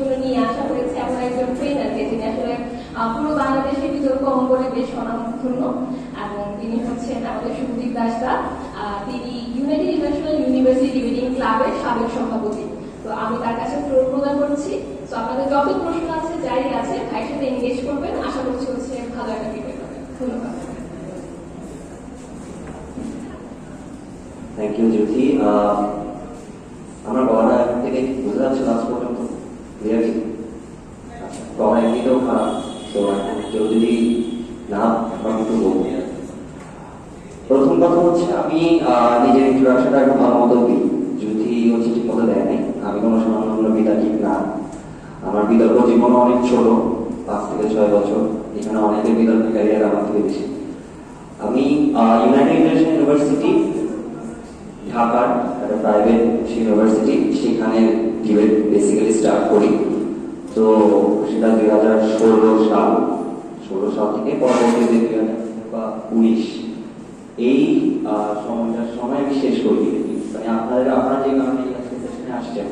জন্য নিয়ে আসা হয়েছে এমন একজন ট্রেনারকে যিনি আসলে পুরো বাংলাদেশে বিতর্ক অঙ্গনে বেশ স্বনামধন্য। এবং তিনি হচ্ছেন আমাদের শুভদীপ আহ, তিনি ইউনাইটেড ইন্টারন্যাশনাল ইউনিভার্সিটি ডিবেটিং ক্লাবের সাবেক সভাপতি। তো আমি তার কাছে ফ্লোর প্রদান করছি। তো আপনাদের যত প্রশ্ন আছে যাই আছে ভাইয়ের সাথে এনগেজ করবেন। আশা করছি হচ্ছে ভালো একটা ডিবেট হবে ধন্যবাদ। থ্যাংক ইউ জ্যোতি আমার এখন থেকে বুঝে পর্যন্ত ক্লিয়ারলি এমনিতেও খারাপ তো যদি না একটু বলব প্রথম কথা হচ্ছে আমি নিজের ইন্ট্রোডাকশনটা একটু ভালো মতো দিই জ্যোতি হচ্ছে ঠিক মতো দেয় নাই, আমি কোনো সামান্য বিতার্কিক না। আমার বিতর্ক জীবন অনেক ছোট, পাঁচ থেকে ছয় বছর। এখানে অনেকের বিতর্ক ক্যারিয়ার আমার থেকে বেশি। আমি ইউনাইটেড ইন্টারন্যাশনাল ইউনিভার্সিটি ঢাকার একটা প্রাইভেট ইউনিভার্সিটি সেখানে ডিবেট বেসিক্যালি স্টার্ট করি। তো সেটা দুই হাজার ষোলো সাল ষোলো সাল থেকে পরবর্তীতে দুই হাজার বা উনিশ, এই সময়টার সময় আমি শেষ করি মানে আপনাদের, আপনারা যে কারণে সেশনে আসছেন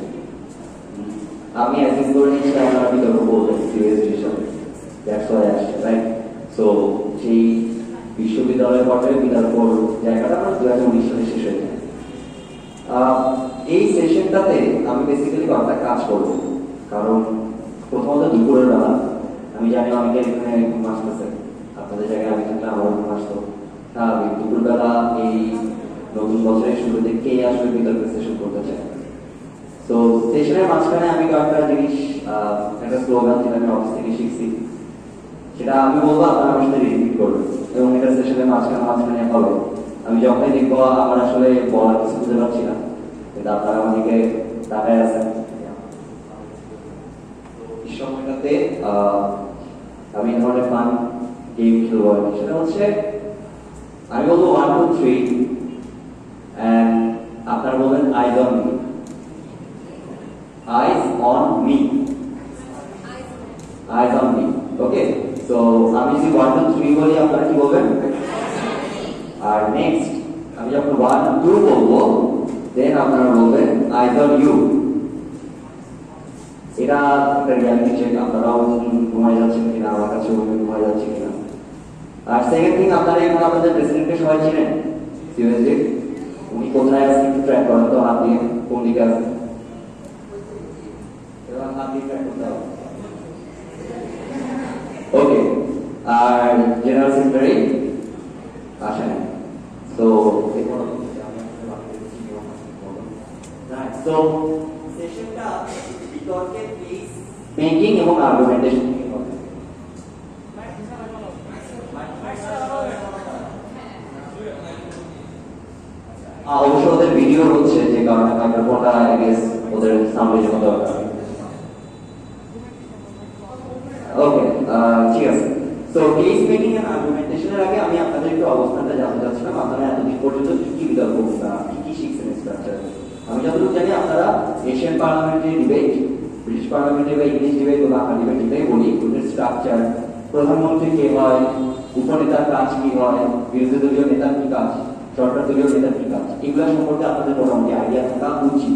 আমি একদিন করে নিয়েছি আপনারা বিতর্ক করবেন সিরিয়াস হিসাবে দ্যাটস ওয়াই আসছে রাইট সো সেই বিশ্ববিদ্যালয় পর্যায়ে বিতর্ক জায়গাটা আমার দু হাজার উনিশ সালে শেষ হয়ে যায় এই সেশনটাতে আমি বেসিক্যালি কয়েকটা কাজ করব। কারণ প্রথমত দুপুরের বেলা। আমি জানি অনেকের এখানে ঘুম আসতেছে। আপনাদের জায়গায় আমি থাকলে আমারও ঘুম আসতো। স্বাভাবিক দুপুরবেলা এই নতুন বছরের শুরুতে কে আসলে বিতর্ক সেশন করতে চায় তো সেশনের মাঝখানে আমি কয়েকটা জিনিস একটা স্লোগান যেটা আমি অফিস থেকে শিখছি। সেটা আমি বলব, আপনারা আমার সাথে রিপিট করবেন। এবং এটা সেশনের মাঝখানে মাঝখানে হবে। আমি যখনই দেখব, আমার আসলে বলার কিছু বুঝতে পারছি না। কিন্তু আপনারা আমাদেরকে তাকায় আছেন। সময়টাতে আমি ধরনের ফান গেম খেলব সেটা হচ্ছে, আমি বলব ওয়ান টু থ্রি আপনারা বলবেন eyes on me eyes on me eyes on me okay so আমি যদি ওয়ান টু থ্রি বলি, আপনারা কি বলবেন? আর নেক্সট আমি যখন ওয়ান টু বলব দেন আপনারা বলবেন অন ইউ এটা একটা আপনারাও যাচ্ছেন কিনা, আমার কাছে ঘুমাই যাচ্ছে কিনা। আর সেকেন্ড থিং আপনারা এখন আপনাদের সবাই উনি কোথায় আছেন একটু ট্র্যাক করেন তো, হাত দিয়ে, কোন দিকে আছেন ওকে আর জেনারেল সেক্রেটারি আসেন। তো তো সেশনটা বিতর্কের প্লিজ মেকিং এবং আর্গুমেন্টেশন নিয়ে হবে অবশ্য ওদের ভিডিও হচ্ছে যে কারণে মাইক্রোফোনটা আই গেস ওদের সামনে জন্য দরকার ওকে ঠিক আছে সো কেস মেকিং এন্ড আর্গুমেন্টেশনের আগে আমি আপনাদের একটু অবস্থানটা জানতে চাচ্ছিলাম। আপনারা এতদিন পর্যন্ত কি কি বিতর্ক কি কি শিখছেন স্ট্রাকচার আমি যতটুকু জানি আপনারা এশিয়ান পার্লামেন্টের ডিবেট ব্রিটিশ পার্লামেন্টে বা ইংলিশ ডিবেট বা বাংলা ডিবেট যেটাই বলি, ওদের স্ট্রাকচার প্রধানমন্ত্রী কে হয়, উপনেতার কাজ কি হয়, বিরোধী দলীয় নেতার কি কাজ, সরকার দলীয় নেতার কি কাজ, এগুলো সম্পর্কে আপনাদের মোটামুটি আইডিয়া থাকা উচিত।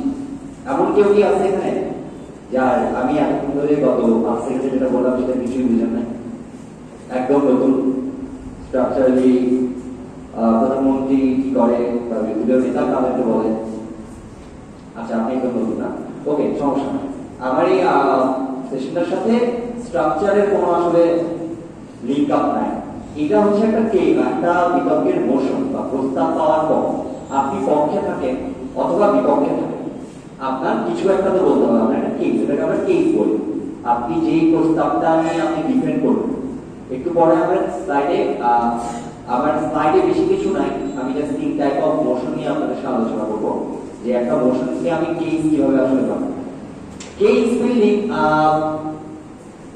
এমন কেউ কি আছে এখানে? যার, আমি এতক্ষণ ধরে গত পাঁচ সেকেন্ডে যেটা বললাম সেটা কিছুই বুঝেন নাই। একদম নতুন স্ট্রাকচারালি প্রধানমন্ত্রী কি করে বা বিরোধী নেতা তাদেরকে বলে। আচ্ছা আপনি একদম নতুন না। ওকে সমস্যা আমার এই সেশনটার সাথে স্ট্রাকচারের কোনো আসলে লিঙ্ক আপ নাই। এটা হচ্ছে একটা কে, একটা বিতর্কের মোশন বা প্রস্তাব পাওয়ার পর আপনি পক্ষে থাকেন অথবা বিপক্ষে থাকেন। আপনার কিছু একটা তো বলতে হবে। আমরা একটা কেস এটাকে আমরা কেস বলি। আপনি যেই প্রস্তাবটা নিয়ে আপনি ডিফেন্ড করবেন একটু পরে আমরা স্লাইডে আমার স্লাইডে বেশি কিছু নাই, আমি জাস্ট তিন টাইপ অফ মোশন নিয়ে আপনাদের সাথে আলোচনা করব। যে একটা মোশন থেকে আমি কেস কীভাবে আসলে পাবো কেস বিল্ডিং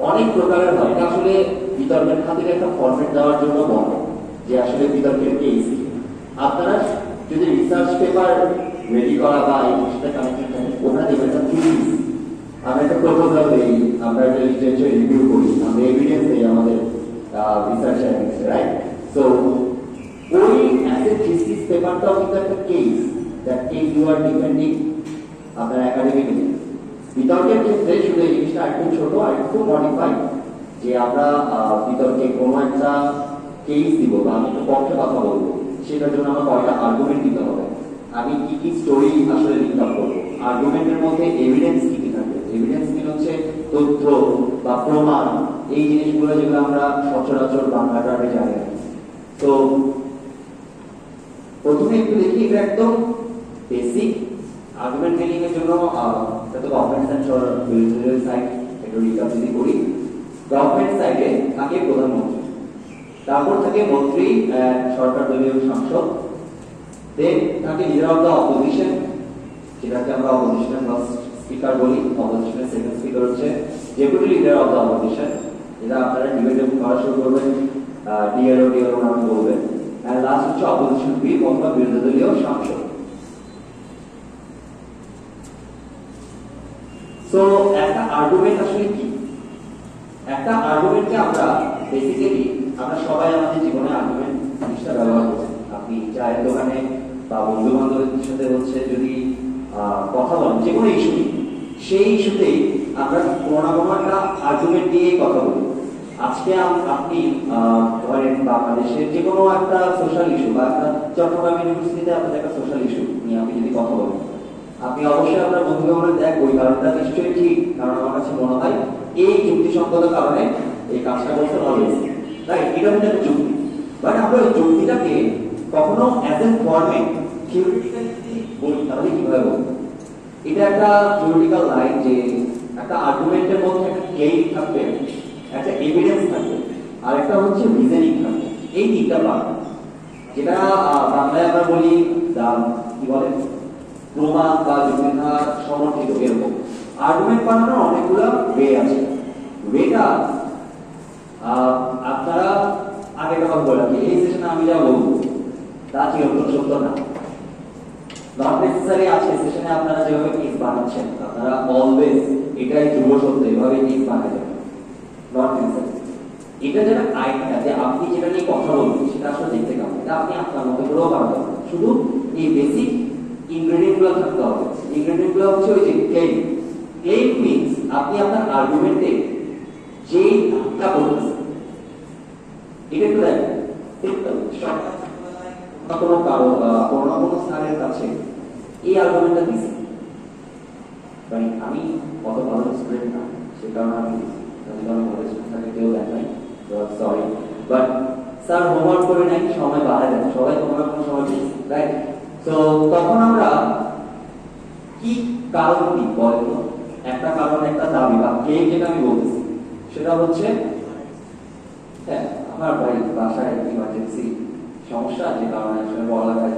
অনেক প্রকারের হয়। এটা আসলে বিতর্কের খাতিরে একটা ফরম্যাট দেওয়ার জন্য বলে, যে আসলে বিতর্কের কেস আপনারা যদি রিসার্চ পেপার রেডি করা বা এই জিনিসটা কানেক্টেড থাকে, ওখানে দেখবেন একটা থিওরিজ আমরা একটা প্রপোজাল দিই, আমরা একটা লিটারেচার রিভিউ করি, আমরা এভিডেন্স দিই আমাদের। রিসার্চ অ্যানালিস্ট রাইট সো ওই অ্যাসেট থিসিস পেপারটাও কিন্তু একটা case that case you are depending আপনার একাডেমিক বিতর্কের ক্ষেত্রে শুধু এই জিনিসটা আরেকটু ছোট আরেকটু মডিফাই যে আমরা বিতর্কে কোনো একটা কেস দিব বা আমি একটা পক্ষে কথা বলব, সেটার জন্য আমার কয়টা আর্গুমেন্ট দিতে হবে। আমি কি কি স্টোরি আসলে আপ করব? আর্গুমেন্টের মধ্যে এভিডেন্স কি কি থাকবে? এভিডেন্স কি হচ্ছে? তথ্য বা প্রমাণ। এই জিনিসগুলো যেগুলো আমরা সচরাচর বাংলা গ্রামে জানি। তো প্রথমে একটু দেখি এটা একদম বেসিক আর্গুমেন্ট মেকিং এর জন্য আহ, তো গভর্নমেন্ট সেন্টার বিরোধী সাইড একটু রিকাপ যদি করি। গভর্নমেন্ট সাইডে থাকে প্রধানমন্ত্রী। তারপর থাকে মন্ত্রী সরকার দলীয় সাংসদ। দেন থাকে লিডার অফ দ্য অপোজিশন যেটাকে আমরা অপোজিশনের ফার্স্ট স্পিকার বলি অপোজিশনের সেকেন্ড স্পিকার হচ্ছে deputy leader of the opposition যেটা আপনারা ডিবেটে করা শুরু করবেন ডিআরও ডিআরও নামে বলবেন আর লাস্ট হচ্ছে অপোজিশন হুইপ অথবা বিরোধী দলীয় সাংসদ একটা আর্গুমেন্ট আসলে কি? একটা আর্গুমেন্টকে আমরা বেসিক্যালি আমরা সবাই আমাদের জীবনে আর্গুমেন্ট জিনিসটা ব্যবহার করছি। আপনি চায়ের দোকানে বা বন্ধু বান্ধবের সাথে হচ্ছে যদি কথা বলেন, যে কোনো ইস্যু সেই ইস্যুতেই আমরা কোনো না কোনো একটা আর্গুমেন্ট দিয়ে কথা বলি। আজকে আপনি ধরেন বাংলাদেশের যে কোনো একটা সোশ্যাল ইস্যু বা একটা চট্টগ্রাম ইউনিভার্সিটিতে আপনাদের একটা সোশ্যাল ইস্যু নিয়ে আপনি যদি কথা বলেন, আপনি অবশ্যই আপনার বন্ধুকে বলে দেখ ওই কারণটা নিশ্চয়ই ঠিক, কারণ আমার কাছে মনে হয় এই যুক্তিসঙ্গত কারণে এই কাজটা করতে হয়েছে রাইট এটা হচ্ছে একটা যুক্তি। বাট আমরা ওই যুক্তিটাকে কখনো অ্যাজ এ ফর্মে থিওরিটিক্যালি যদি বলি, তাহলে কীভাবে বলব এটা একটা থিওরিটিক্যাল লাইন যে একটা আর্গুমেন্টের মধ্যে একটা ক্লেম থাকবে। একটা এভিডেন্স থাকবে আর একটা হচ্ছে রিজনিং থাকবে এই তিনটা পার্ট যেটা বাংলায় আমরা বলি কি বলে? বা যুক্তিধারা সমর্থিত এরকম। আর্গুমেন্ট অনেকগুলো ওয়ে আছে। ওয়েটা আপনারা আগে কথা বলে রাখি। এই সেশনে আমি যা বলব, তা চিরন্তন সত্য না। নট নেসেসারি আজকে সেশনে আপনারা যেভাবে কেস বানাচ্ছেন, আপনারা অলওয়েজ এটাই ধ্রুব সত্য এভাবে কেস বানাবেন নট নেসেসারি এটা যেটা আইডিয়া যে আপনি যেটা নিয়ে কথা বলবেন সেটা আসলে দেখতে কেমন? এটা আপনি আপনার মতো করেও পারেন শুধু এই বেসিক ইনগ্রেডিয়েন্টগুলো থাকতে হবে। ইনগ্রেডিয়েন্টগুলো হচ্ছে ওই যে ক্লেম ক্লেম মিনস আপনি আপনার আর্গুমেন্টে যে ধাপটা বলতেছেন, এটা একটু দেখেন। কোনো কারও কোনো কোনো স্থানের কাছে এই আর্গুমেন্টটা দিছি আমি কত ভালো স্টুডেন্ট না, সে কারণে আমি দিছি যদি কারণ কলেজ থাকে কেউ দেখ নাই সরি বাট স্যার হোমওয়ার্ক করে নাই, সময় বাড়ায় দেন। সবাই কোনো না কোনো সময় দিয়েছি রাইট তো তখন আমরা কি কারণ কি বলেন একটা কারণ, একটা দাবি বা ক্লেম যেটা আমি বলতেছি? সেটা হচ্ছে হ্যাঁ আমার ভাই বাসায় ইমার্জেন্সি সমস্যা, যে কারণে আসলে বলা যায়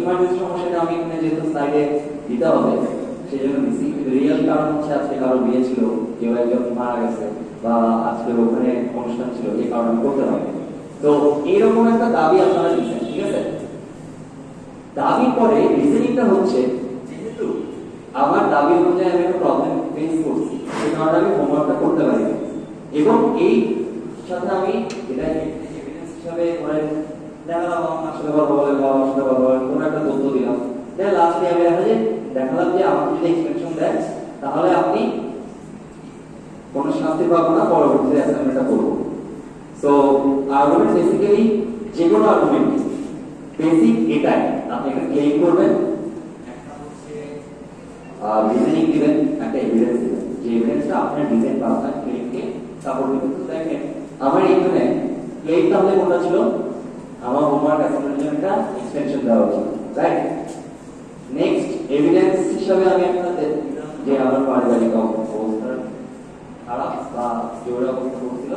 ইমার্জেন্সি সমস্যাটা আমি এখানে যেহেতু স্লাইডে দিতে হবে, সেই জন্য রিয়েল কারণ হচ্ছে আজকে কারও বিয়ে ছিল। আমার দাবি অনুযায়ী আমি হোমওয়ার্কটা করতে পারি এবং এই সাথে আমি কোনো একটা তথ্য দিলাম। দেখা যে, দেখালাম যে আমাকে যদি এক্সপেকশন দেন তাহলে আপনি কোনো শাস্তি পাবো না পরবর্তীতে করব। সো আর্গুমেন্ট বেসিক্যালি যে কোনো আর্গুমেন্ট বেসিক এটাই। আপনি একটা ক্লেম করবেন রিজনিং দিবেন, একটা এভিডেন্স দিবেন। যে এভিডেন্সটা আপনার ডিজাইন বা ক্লেমকে সাপোর্ট দিবে। তো দেখেন, আমার এইখানে ক্লেম তাহলে কোনটা ছিল? আমার হোমওয়ার্ক অ্যাসাইনমেন্টের জন্য একটা এক্সটেনশন দেওয়া উচিত রাইট নেক্সট এভিডেন্স হিসাবে আমি আপনাদের যে আমার পারিবারিক বা জোরে অবস্থা করছিল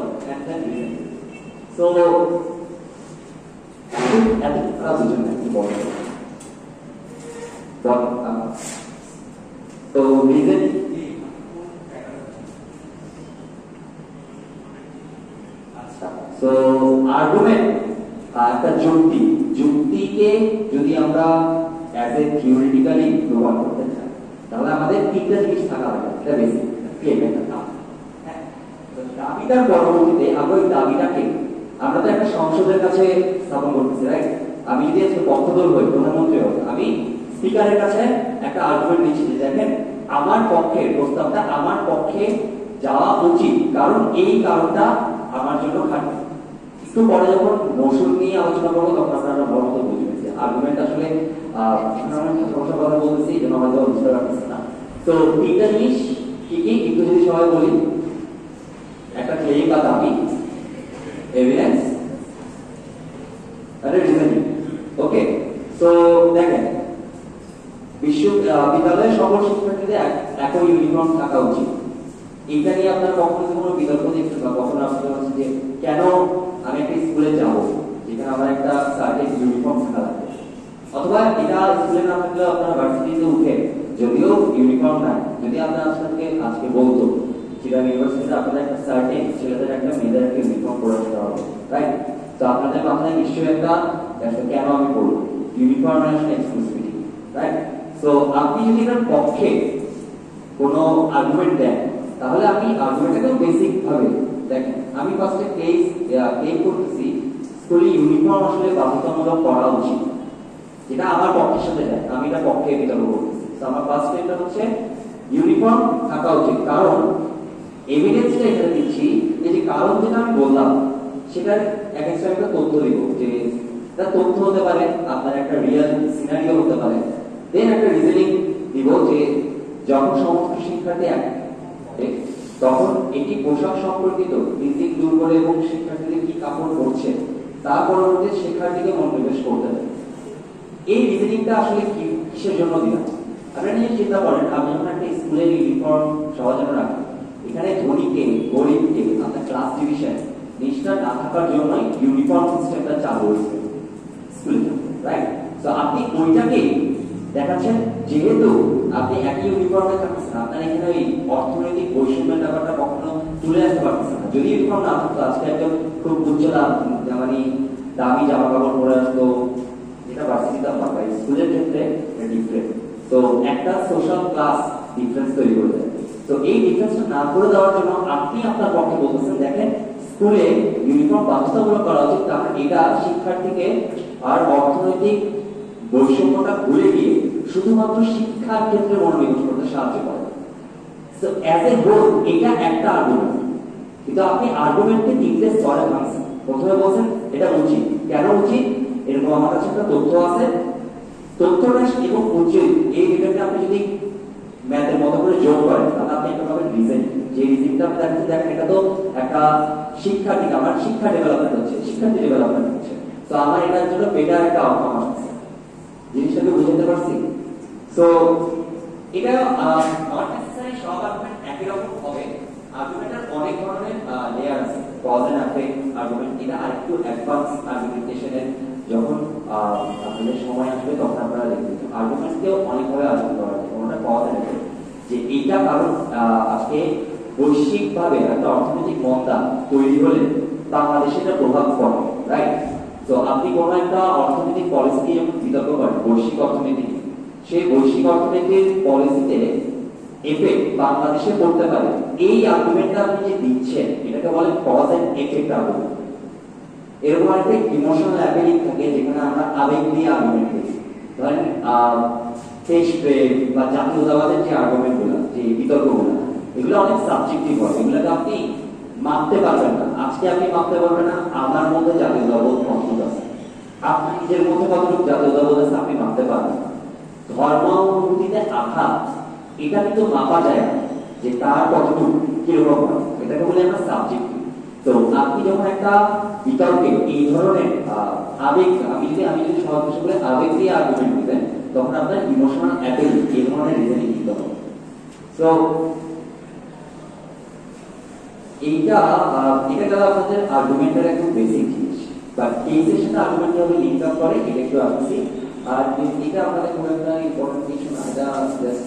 তো রিজন সো আর্গুমেন্ট একটা যুক্তি। যুক্তিকে যদি আমরা অ্যাজ এ থিওরিটিক্যালি ব্যবহার করতে চাই, তাহলে আমাদের তিনটা জিনিস থাকা লাগে দাবিটার পরবর্তীতে আমরা ওই দাবিটাকে আমরা তো একটা সংসদের কাছে স্থাপন করতেছি রাইট আমি যদি আজকে পক্ষদল হই, প্রধানমন্ত্রী হই, আমি স্পিকারের কাছে একটা আর্গুমেন্ট দিচ্ছি যে দেখেন, আমার পক্ষের প্রস্তাবটা আমার পক্ষে যাওয়া উচিত। কারণ এই কারণটা আমার জন্য খাটে একটু পরে যখন মৌসুম নিয়ে আলোচনা করব, তখন আপনারা ভালো মতো বুঝবেন যে আর্গুমেন্ট আসলে কথা বলতেছি এই জন্য হয়তো বুঝতে পারতেছি না। তো তিনটা জিনিস কি কি একটু যদি সবাই বলি একটা ক্লেম বা দাবি এভিডেন্স রিজনিং ওকে তো দেখেন বিশ্ববিদ্যালয়ে সকল শিক্ষার্থীদের একই ইউনিফর্ম থাকা উচিত। এটা নিয়ে আপনার কখনো কোনো বিতর্ক দেখছেন বা কখনো হচ্ছে যে কেন আমি একটা স্কুলে যাব, যেখানে আমার একটা ইউনিফর্ম থাকা লাগবে? অথবা এটা স্কুলে না থাকলেও আপনার ভার্সিটিতে উঠে, যদিও ইউনিফর্ম নাই, যদি আপনার আপনাকে আজকে বলতো যেটা ইউনিভার্সিটিতে আপনাদের একটা সার্টেন ছেলেদের একটা মেয়েদের একটা ইউনিফর্ম পরে আসতে হবে রাইট তো আপনাদের মাথায় নিশ্চয়ই একটা একটা কেন আমি পড়ব ইউনিফর্ম আসলে এক্সক্লুসিভিটি রাইট তো আপনি যদি এটার পক্ষে কোনো আর্গুমেন্ট দেন, তাহলে আপনি আর্গুমেন্টটাকেও বেসিক ভাবে দেখেন। আমি ফার্স্টে কেস ক্লেম করতেছি স্কুলে ইউনিফর্ম আসলে বাধ্যতামূলক করা উচিত। যেটা আমার পক্ষের সাথে যায় আমি এটা পক্ষে বিতর্ক করতেছি তো আমার ফার্স্ট স্টেপটা হচ্ছে ইউনিফর্ম থাকা উচিত। কারণ এভিডেন্সটা এখানে দিচ্ছি এই যে কারণ যেটা আমি বললাম, সেটার এক একটা একটা তথ্য দিব, যে তার তথ্য হতে পারে, আপনার একটা রিয়েল সিনারিও হতে পারে। দেন একটা রিজনিং দিব যে যখন সমস্ত শিক্ষার্থী এক তখন এটি পোশাক সম্পর্কিত ভিত্তিক দুর্বল এবং শিক্ষার্থীদের কি কাপড় পরছে তা পরবর্তীতে শিক্ষার্থীকে মনোনিবেশ করতে হবে। এই রিজনিংটা আসলে কি কিসের জন্য দিলাম? আপনারা নিয়ে চিন্তা করেন, আপনি যখন একটা স্কুলের ইউনিফর্ম সহজনে রাখেন এখানে ধনীকে গরিবকে আপনার ক্লাস ডিভিশন জিনিসটা না থাকার জন্যই ইউনিফর্ম সিস্টেমটা চালু হয়েছে। স্কুলে রাইট তো আপনি ওইটাকে দেখাচ্ছেন, যেহেতু আপনি একই ইউনিফর্মে থাকতেছেন, আপনার এখানে ওই অর্থনৈতিক বৈষম্যের ব্যাপারটা কখনো তুলে আসতে পারতেছেন না। যদি ইউনিফর্ম না থাকতো, আজকে একজন খুব উচ্চ মানে দামি জামা কাপড় পরে আসতো, যেটা ভার্সিটিতে আমরা পাই স্কুলের ক্ষেত্রে ডিফারেন্ট তো একটা সোশ্যাল ক্লাস ডিফারেন্স তৈরি করে দেয়। তো এই ডিফারেন্সটা না করে দেওয়ার জন্য আপনি আপনার পক্ষে বলতেছেন, দেখেন, স্কুলে ইউনিফর্ম বাধ্যতামূলক করা উচিত কারণ এটা শিক্ষার্থীকে আর অর্থনৈতিক বৈষম্যটা ভুলে গিয়ে শুধুমাত্র শিক্ষার ক্ষেত্রে মনোনিবেশ করতে সাহায্য করে। তো অ্যাজ এ হোল এটা একটা আর্গুমেন্ট কিন্তু আপনি আর্গুমেন্টকে তিনটে স্তরে ভাঙছেন প্রথমে বলছেন, এটা উচিত। কেন উচিত? এরকম আমার কাছে একটা তথ্য আছে। তথ্যটা এবং উচিত এই দুটাকে আপনি যদি ম্যাথের মতো করে যোগ করেন। তাহলে আপনি একটা পাবেন রিজন যে রিজনটা আপনি দেখেন দেখেন এটা তো একটা শিক্ষার্থী আমার শিক্ষা ডেভেলপমেন্ট হচ্ছে শিক্ষার্থী ডেভেলপমেন্ট হচ্ছে। তো আমার এটার জন্য বেটার একটা আউটকাম আসছে জিনিসটাকে বুঝতে পারছি? সো এটা নট নেসেসারি সব আর্গুমেন্ট একই রকম হবে। আর্গুমেন্টের অনেক ধরনের লেয়ার আছে। কজ এন্ড আর্গুমেন্ট এটা আরেকটু অ্যাডভান্স আর্গুমেন্টেশনের যখন আপনাদের সময় আসবে তখন আপনারা দেখবেন। আর্গুমেন্টকেও অনেকভাবে আলোচনা করা যায় কোনটা এন্ড এফেক্ট যে এইটা কারণ আজকে বৈশ্বিকভাবে একটা অর্থনৈতিক মন্দা তৈরি হলে বাংলাদেশে এটা প্রভাব পড়ে রাইট তো আপনি কোনো একটা অর্থনৈতিক পলিসি যখন বিতর্ক করেন, বৈশ্বিক অর্থনীতি, সেই বৈশ্বিক অর্থনীতির পলিসিতে এফেক্ট বাংলাদেশে পড়তে পারে। এই আর্গুমেন্টটা আপনি যে দিচ্ছেন, এটাকে বলে কজ এন্ড এফেক্ট আর্গুমেন্ট এরকম একটা ইমোশনাল অ্যাপিলিং থাকে যেখানে আমরা আবেগ দিয়ে আর্গুমেন্ট দিই ধরেন দেশপ্রেম বা জাতীয়তাবাদের যে আর্গুমেন্টগুলো, যে বিতর্কগুলো এগুলো অনেক সাবজেক্টিভ হয়। এগুলোকে আপনি মাপতে পারবেন না। আজকে আপনি মাপতে পারবেন না আমার মধ্যে জাতীয়তাবোধ কতটুকু আছে। আপনার নিজের মধ্যে কতটুকু জাতীয়তাবোধ আছে আপনি মাপতে পারবেন ধর্ম অনুভূতিতে আঘাত, এটা কিন্তু মাপা যায় না যে তার কতটুকু, কীরকম এটাকে বলে আমরা সাবজেক্টিভ তো আপনি যখন একটা বিতর্কে এই ধরনের আবেগ আমি যদি আমি যদি সহজ বলে আবেগ দিয়ে আর্গুমেন্ট দিবেন, তখন আপনার ইমোশনাল অ্যাপেল এই ধরনের রিজনিং দিতে হবে। তো এইটা এটা গেল আপনাদের আর্গুমেন্টের একদম বেসিক জিনিস। বাট কেসের সাথে আর্গুমেন্ট কীভাবে লিঙ্ক আপ করে, এটা একটু আসছি আর এটা আপনাদের খুব একটা ইম্পর্টেন্ট কিছু না। এটা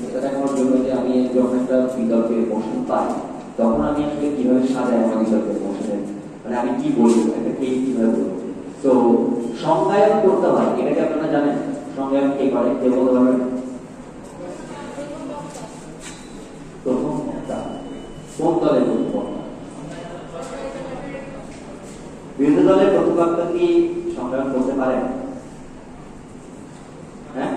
এটা দেখানোর জন্য যে আমি যখন একটা বিতর্কের মোশন পাই তখন আমি আসলে কীভাবে সাজাই আমার বিতর্কের মানে আমি কি বলব একটা কেস কীভাবে বলব? তো সংজ্ঞায়ন করতে হয়। এটা কি আপনারা জানেন? সংজ্ঞায়ন কে করে? কে বলতে পারবেন কোন দলের বিরোধী দলের প্রতিপক্ষ সংগ্রাম করতে পারে? হ্যাঁ?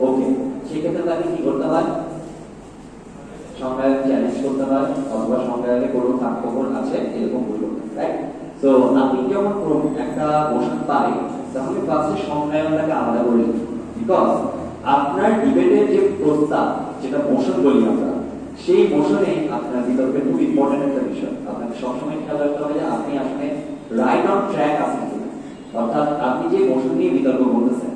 ওকে। সেক্ষেত্রে তাকে কি করতে হয়? সংগ্রাম চ্যালেঞ্জ করতে অথবা সংজ্ঞায় কোনো আছে, এরকম রাইট তো যখন একটা পাই তখন ফার্স্টে সংজ্ঞায়নটাকে আলাদা করে বিকজ আপনার ডিবেটের যে প্রস্তাব, যেটা মোশন বলি আমরা, সেই মোশনে আপনার খুব ইম্পর্টেন্ট একটা বিষয়। আপনাকে সবসময় খেয়াল রাখতে হবে যে আপনি আসলে রাইট অন ট্র্যাক আছেন অর্থাৎ আপনি যে মোশন নিয়ে বিতর্ক করতেছেন,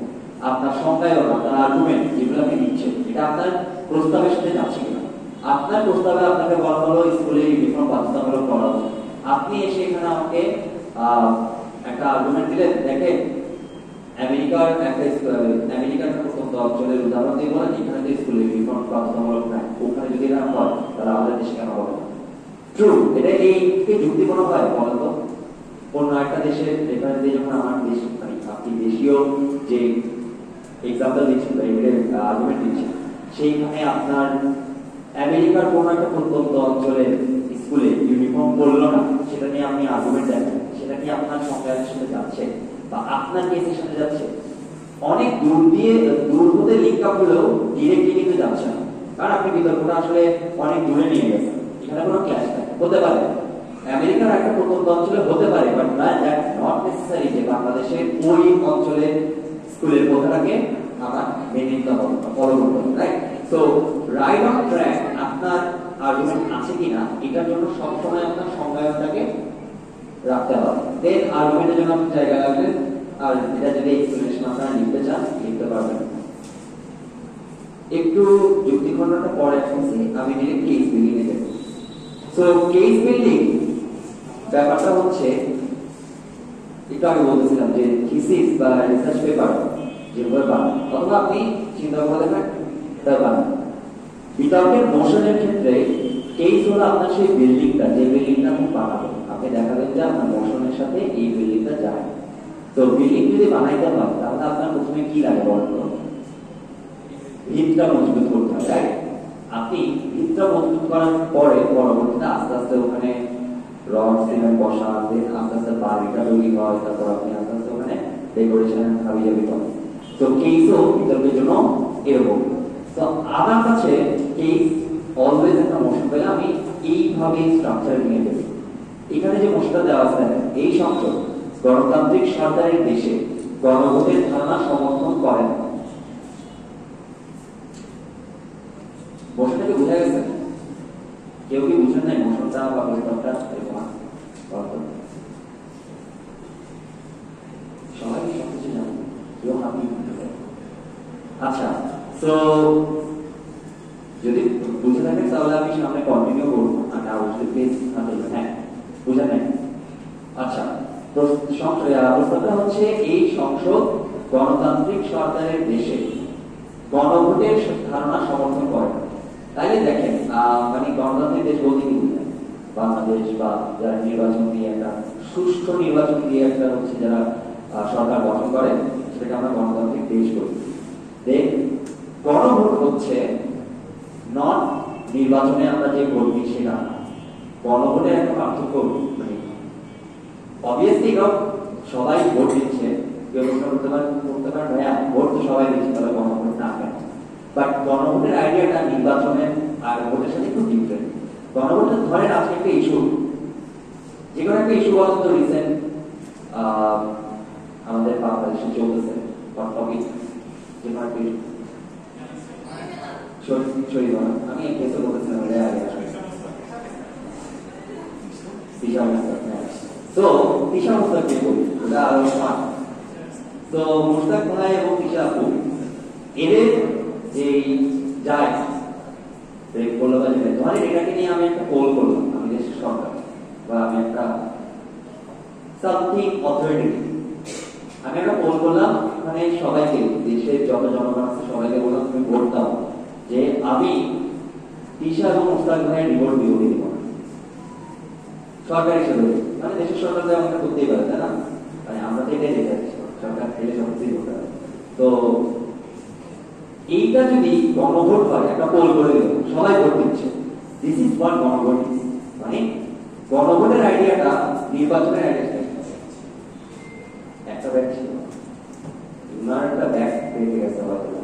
আপনার সংজ্ঞায়ন আপনার আর্গুমেন্ট যেগুলো আপনি দিচ্ছেন, এটা আপনার প্রস্তাবের সাথে যাচ্ছে আপনার প্রস্তাবে আপনাকে বলা হলো স্কুলে ইউনিফর্ম বাধ্যতামূলক করা আপনি এসে এখানে আমাকে একটা আর্গুমেন্ট দিলেন, দেখেন, আমেরিকার একটা আমেরিকার প্রত্যন্ত অঞ্চলের উদাহরণ দিয়ে বলেন, এখানে যে স্কুলে ইউনিফর্ম বাধ্যতামূলক নাই, ওখানে যদি এরা হয় তাহলে আমাদের দেশে কেন হবে ট্রু এটা এই থেকে যুক্তি মনে হয় বলেন তো? অন্য একটা দেশের রেফারেন্স দিয়ে যখন আমার দেশ মানে আপনি দেশীয় যে এক্সাম্পল দিচ্ছেন বা এবারে আর্গুমেন্ট দিচ্ছেন, সেইখানে আপনার আমেরিকার কোন একটা প্রত্যন্ত অঞ্চলের স্কুলে ইউনিফর্ম পড়ল না, সেটা নিয়ে আপনি আর্গুমেন্ট দেন সেটা কি আপনার সংজ্ঞানের সাথে যাচ্ছে বা আপনার কেসের সাথে যাচ্ছে। অনেক দূর দিয়ে, দূর হতে লিঙ্ক আপ হলেও ডিরেক্টলি কিন্তু যাচ্ছে না। কারণ আপনি বিতর্কটা আসলে অনেক দূরে নিয়ে গেছেন। এখানে কোনো নাই। হতে পারে। আমেরিকার একটা প্রত্যন্ত অঞ্চলে হতে পারে বাট দ্যাট নট নেসেসারি যে বাংলাদেশের ওই অঞ্চলের স্কুলের কথাটাকে আমার মেনে নিতে হবে হবে right so right on track আপনার আর্গুমেন্ট আছে কিনা, এটার জন্য সবসময় আপনার সংজ্ঞায়নটাকে রাখতে হবে। দেন আর্গুমেন্টের জন্য আপনি জায়গা রাখবেন আর এটা যদি এক্সপ্লেনেশন আপনারা লিখতে চান, লিখতে পারবেন। একটু যুক্তি খণ্ডটা পরে আসছি আমি ডিরেক্ট কেস বিল্ডিং এ যাব সো কেস বিল্ডিং ব্যাপারটা হচ্ছে, একটু আগে বলতেছিলাম যে থিসিস বা রিসার্চ পেপার যেভাবে বানান অথবা আপনি চিন্তা করে দেখেন তা বানান বিতর্কের ক্ষেত্রে কেস হলো আপনার সেই বিল্ডিংটা যে বিল্ডিংটা আপনি বানাবেন। আপনি দেখাবেন যে আপনার মোশনের সাথে এই বিল্ডিংটা যায়। তো বিল্ডিং যদি বানাইতে হয়, তাহলে আপনার প্রথমে কি লাগে বলেন তো ভিতটা মজবুত করতে হবে আপনি ভিতটা মজবুত করার পরে পরবর্তীতে আস্তে আস্তে ওখানে রড, সিমেন্ট বসা দেন আস্তে আস্তে বাড়িটা তৈরি হয়, তারপর আপনি আস্তে আস্তে ওখানে ডেকোরেশন হাবি জাবি তো কেসও বিতর্কের জন্য এরকম। আমার কাছে আমি এইভাবে স্ট্রাকচার নিয়ে দেব এখানে যে মোশনটা দেওয়া আছে এই সংসদ গণতান্ত্রিক সরকারের দেশে গণভোটের ধারণা সমর্থন করে না। বোঝা গেছে? কেউ কি বুঝেন নাই মোশনটা বা তো। সবাই সবকিছু কেউ হাবি আচ্ছা তো যদি বুঝে থাকেন, তাহলে আমি সামনে কন্টিনিউ করব। আর না প্লিজ হ্যাঁ বুঝে নেন আচ্ছা সং- প্রস্তাবটা হচ্ছে, এই সংসদ গণতান্ত্রিক সরকারের দেশে গণভোটের ধারণা সমর্থন করে তাইলে দেখেন মানে গণতান্ত্রিক দেশ বলতে কি বাংলাদেশ বা যারা নির্বাচন দিয়ে একটা সুষ্ঠু নির্বাচন দিয়ে একটা হচ্ছে যারা সরকার গঠন করে, সেটাকে আমরা গণতান্ত্রিক দেশ বলি। দেন গণভোট হচ্ছে নন নির্বাচনে আমরা যে ভোট সেটা না। গণভোটের একটা পার্থক্য মানে অবভিয়াসলি সবাই ভোট দিচ্ছে, কেউ করতে পারেন করতে পারেন ভাইয়া, ভোট তো সবাই দিচ্ছে, তাহলে গণভোট না কেন? বাট গণভোটের আইডিয়াটা নির্বাচনের আর ভোটের সাথে একটু ডিফারেন্ট গণভোটের ধরেন আজকে একটা ইস্যু যে কোনো একটা ইস্যু বলুন তো রিসেন্ট আমাদের বাংলাদেশে চলতেছে টপিক যে কোনো একটা শরীর বলো। আমি এই কেসে বলতেছিলাম এটা আগে আসবে দিশা মুস্তাক তো দিশা মুস্তাক ওটা আরও তো মুস্তাক ভাই এবং দিশা আপু এদের যে যায় বলল বা যেটা ধরেন এটাকে নিয়ে আমি একটা পোল করলাম, আমি দেশের সরকার বা আমি একটা সামথিং অথরিটি আমি একটা পোল করলাম মানে সবাইকে, দেশের যত জনগণ আছে, সবাইকে বললাম তুমি ভোট দাও যে আমি তিশা এবং মুস্তাক ভাইয়ের রিপোর্ট কি দিব না। সরকার হিসেবে মানে দেশের সরকার তো এমনটা করতেই পারে তাই না? মানে আমরা তো এটাই দেখে আসছি, সরকার থেকে সব কিছুই করতে পারে। তো এইটা যদি গণভোট হয়, একটা পোল করে দিল সবাই ভোট দিচ্ছে। দিস ইজ ওয়াট গণভোট। মানে গণভোটের আইডিয়াটা নির্বাচনের আইডিয়া একটা ব্যাগ ছিল। উনার একটা ব্যাগ পেয়ে গেছে হয়তো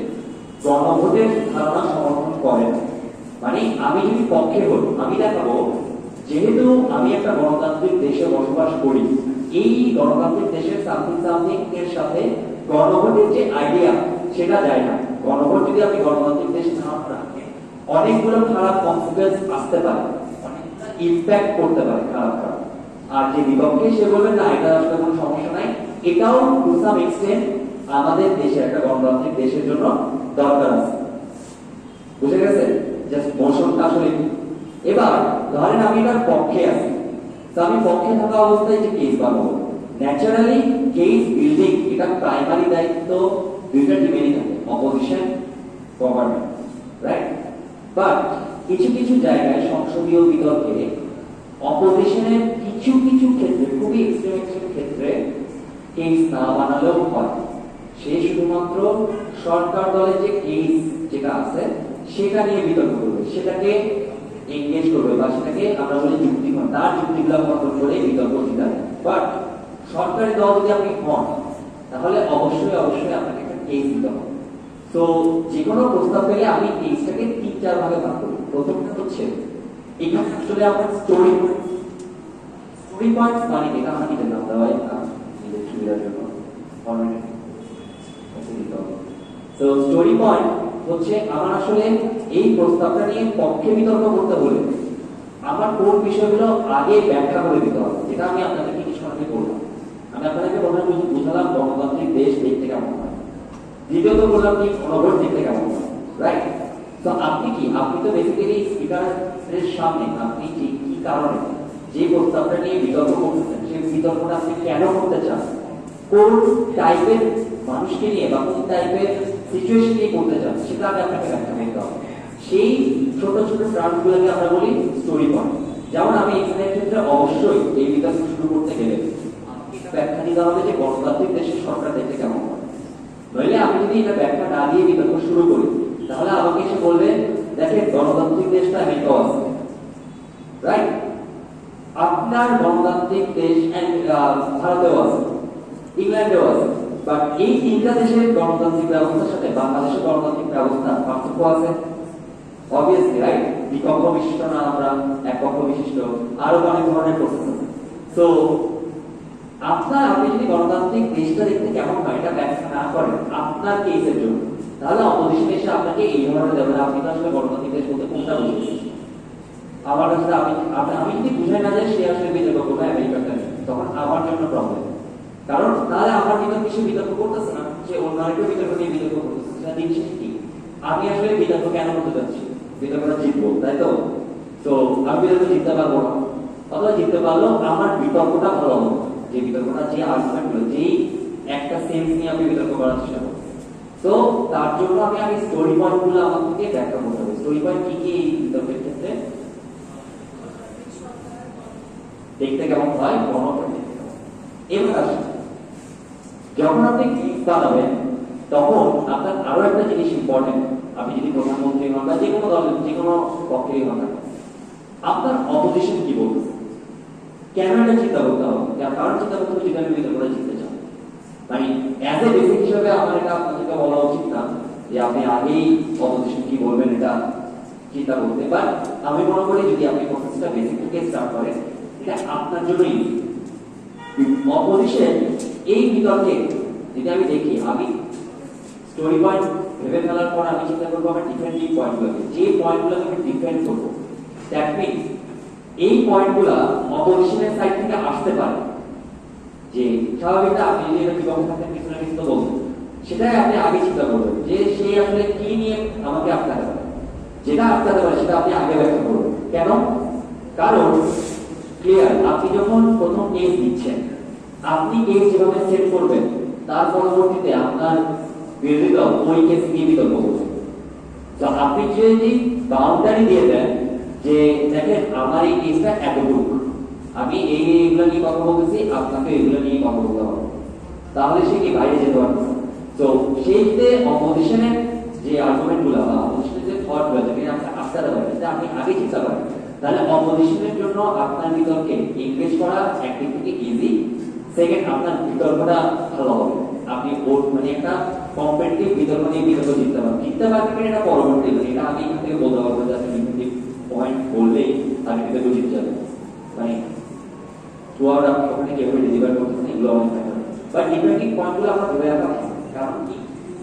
গণভোটের ধারণা সমর্থন করে না মানে আমি যদি পক্ষে হই, আমি দেখাবো, যেহেতু আমি একটা গণতান্ত্রিক দেশে বসবাস করি, এই গণতান্ত্রিক দেশের সামথিং এর সাথে গণভোটের যে আইডিয়া সেটা যায় না। গণভোট যদি আপনি গণতান্ত্রিক দেশ না রাখেন অনেকগুলো খারাপ কনসিকুয়েন্স আসতে পারে ইম্প্যাক্ট করতে পারে খারাপ খারাপ আর যে বিপক্ষে সে বলবে, না, এটা আসলে কোনো সমস্যা নাই। এটাও টু সাম এক্সটেন্ট আমাদের দেশে, একটা গণতান্ত্রিক দেশের জন্য দরকার আছে বুঝে গেছে? জাস্ট মোশনটা আসলে? এবার ধরেন আমি এটার পক্ষে আছি। তো আমি পক্ষে থাকা অবস্থায় যে কেস বানাবো? ন্যাচারালি কেস বিল্ডিং এটা প্রাইমারি দায়িত্ব দুইটা টিমেরই থাকে। অপোজিশন গভর্নমেন্ট রাইট বাট কিছু কিছু জায়গায় সংসদীয় বিতর্কে অপোজিশনের কিছু কিছু ক্ষেত্রে, খুবই এক্সট্রিম ক্ষেত্রে কেস না বানালেও হয়। সে শুধুমাত্র সরকার দলের যে কেস যেটা আছে, সেটা নিয়ে বিতর্ক করবে। সেটাকে এঙ্গেজ করবে বা সেটাকে আমরা বলি যুক্তি তার যুক্তিগুলো খণ্ডন করে বিতর্ক দিতে বাট সরকারি দল যদি আপনি হন, তাহলে অবশ্যই অবশ্যই আপনাকে একটা কেস দিতে হবে। তো যে কোনো প্রস্তাব পেলে আমি কেসটাকে তিন, চার ভাগে ভাগ করি। প্রথমটা হচ্ছে, এখানে আসলে আমার স্টোরি স্টোরি পয়েন্ট মানে এটা নিজের নাম হয় নিজের সুবিধার জন্য। তো স্টোরি পয়েন্ট হচ্ছে আমার আসলে এই প্রস্তাবটা নিয়ে পক্ষে বিতর্ক করতে বলে আমার কোন বিষয়গুলো আগে ব্যাখ্যা করে দিতে হবে, যেটা আমি আপনাদেরকে কিছু আগে বললাম আমি আপনাদেরকে বুঝ- বুঝালাম গণতান্ত্রিক দেশ দেখতে কেমন হয়। দ্বিতীয়ত বললাম কি গণভোট দেখতে কেমন হয় রাইট তো আপনি কি, আপনি তো বেসিক্যালি স্পিকারের সামনে, আপনি যে কি কারণে যে প্রস্তাবটা নিয়ে বিতর্ক করতেছেন সেই বিতর্কটা আপনি কেন করতে চান? কোন টাইপের মানুষকে নিয়ে বা কোন টাইপের সিচুয়েশন নিয়ে করতে চান, সেটা আগে আপনাকে ব্যাখ্যা করতে হবে সেই ছোট ছোট টার্মগুলোকে আমরা বলি স্টোরি পয়েন্ট যেমন আমি এখানের ক্ষেত্রে অবশ্যই এই বিতর্ক শুরু করতে গেলে ব্যাখ্যা দিতে হবে যে গণতান্ত্রিক দেশের সরকার দেখতে কেমন নইলে আমি যদি এটা ব্যাখ্যা না দিয়ে বিতর্ক শুরু করি, তাহলে আমাকে এসে বলবে, দেখেন গণতান্ত্রিক দেশটা আমেরিকাও আছে। রাইট আপনার গণতান্ত্রিক দেশ ভারতেও আছে, ইংল্যান্ডেও আছে। বাট এই তিনটা দেশের গণতান্ত্রিক ব্যবস্থার সাথে বাংলাদেশের গণতান্ত্রিক ব্যবস্থা পার্থক্য আছে? অবভিয়াসলি রাইট বিশিষ্ট না আমরা এক বিশিষ্ট আরও অনেক ধরনের প্রসেস আছে। তো আপনার আপনি যদি গণতান্ত্রিক দেশটা দেখতে কেমন হয় এটা ব্যাখ্যা না করেন আপনার কেসের জন্য তাহলে অপোজিশন এসে আপনাকে এই ধরনের দেবে আপনি তো আসলে গণতান্ত্রিক দেশ বলতে কোনটা বুঝেছেন? আমার কাছে আমি আমি- যদি বুঝাই না যে সে আসলে বিতর্ক করবে আমেরিকাটা নিয়ে, তখন আমার জন্য প্রবলেম কারণ তাহলে আমার বিতর্ক সে বিতর্ক করতেছে না সে অন্য আরেকটা বিতর্ক নিয়ে বিতর্ক করতেছে। সেটা দিন কি? আমি আসলে বিতর্ক কেন করতে চাচ্ছি বিতর্কটা জিতবো, তাই তো? তো আমি বিতর্ক জিততে পারব না। অথবা জিততে পারলেও আমার বিতর্কটা ভালো হবে। যে বিতর্কটা যে আর্গুমেন্টগুলো যেই একটা সেন্স নিয়ে আমি বিতর্ক করার চেষ্টা করব তো তার জন্য আমি আগে স্টোরি পয়েন্টগুলো থেকে ব্যাখ্যা করতে হবে। স্টোরি পয়েন্ট কি কি বিতর্কের ক্ষেত্রে? দেখতে কেমন হয়? দেখতে এবার আসুন। যখন আপনি ক্লিপ বানাবেন তখন আপনার আরও একটা জিনিস ইম্পর্টেন্ট আপনি যদি প্রধানমন্ত্রী হন বা যে কোনো দলের যে কোনো পক্ষেই হন, আপনার অপোজিশন কি বলতেছে কেন এটা চিন্তা করতে হবে? কারণ চিন্তা করতে হবে যদি আমি বিতর্কটা জিততে চান মানে অ্যাজ এ বেসিক হিসেবে আমার এটা আপনাদেরকে বলা উচিত না যে আপনি আগেই অপোজিশন কি বলবেন এটা চিন্তা করতে। বাট আমি মনে করি যদি আপনি প্রসেসটা বেসিক থেকে স্টার্ট করেন, এটা আপনার জন্যই অপোজিশন এই বিতর্কে যদি আমি দেখি, আমি স্টোরি পয়েন্ট ভেবে ফেলার পর আমি চিন্তা করব আমার ডিফেন্ডিং পয়েন্টগুলোকে যে পয়েন্টগুলোকে আমি ডিফেন্ড করব দ্যাট মিন এই পয়েন্টগুলো অপোজিশনের সাইড থেকে আসতে পারে। যে স্বাভাবিক না আপনি যদি এটা বিপক্ষে থাকেন পিছনে পিছনে বলবেন। সেটাই আপনি আগে চিন্তা করবেন, যে সে আসলে কি নিয়ে আমাকে আটকাতে পারে। যেটা আটকাতে পারে, সেটা আপনি আগে ব্যাখ্যা করবেন কেন? কারণ ক্লিয়ার আপনি যখন প্রথম কেস দিচ্ছেন আপনি কেস যেভাবে সেট করবেন, তার পরবর্তীতে আপনার বিরোধী দল ওই কেস নিয়ে বিতর্ক করবে। তো আপনি যদি বাউন্ডারি দিয়ে দেন যে, দেখেন আমার এই কেসটা এতটুকু, আমি এই এইগুলো নিয়ে কথা বলতেছি, আপনাকে এগুলো নিয়ে কথা বলতে হবে। তাহলে সে কি বাইরে যেতে পারবে? তো সেই যে অপোজিশনের যে আর্গুমেন্টগুলো বা অপোজিশনের যে আগে চিন্তা করেন। তাহলে অপোজিশনের জন্য আপনার বিতর্কে এনগেজ করা একদিক থেকে ইজি সেকেন্ড আপনার বিতর্কটা ভালো হবে আপনি ওর মানে একটা কম্পিটিটিভ বিতর্ক নিয়ে বিতর্ক জিততে পারবেন জিততে পারবেন এটা পরবর্তী মানে এটা আমি এখান থেকে বলতে পারব যে আপনি ডিফেন্সিভ পয়েন্ট বললেই আপনি বিতর্ক জিতে যাবেন মানে থ্রুআউট আপনি ওখানে কীভাবে ডেলিভার করতেছেন এগুলো অনেক ম্যাটার বাট ডিপেন্ডিং পয়েন্টগুলো আমরা ধরে রাখা কারণ কি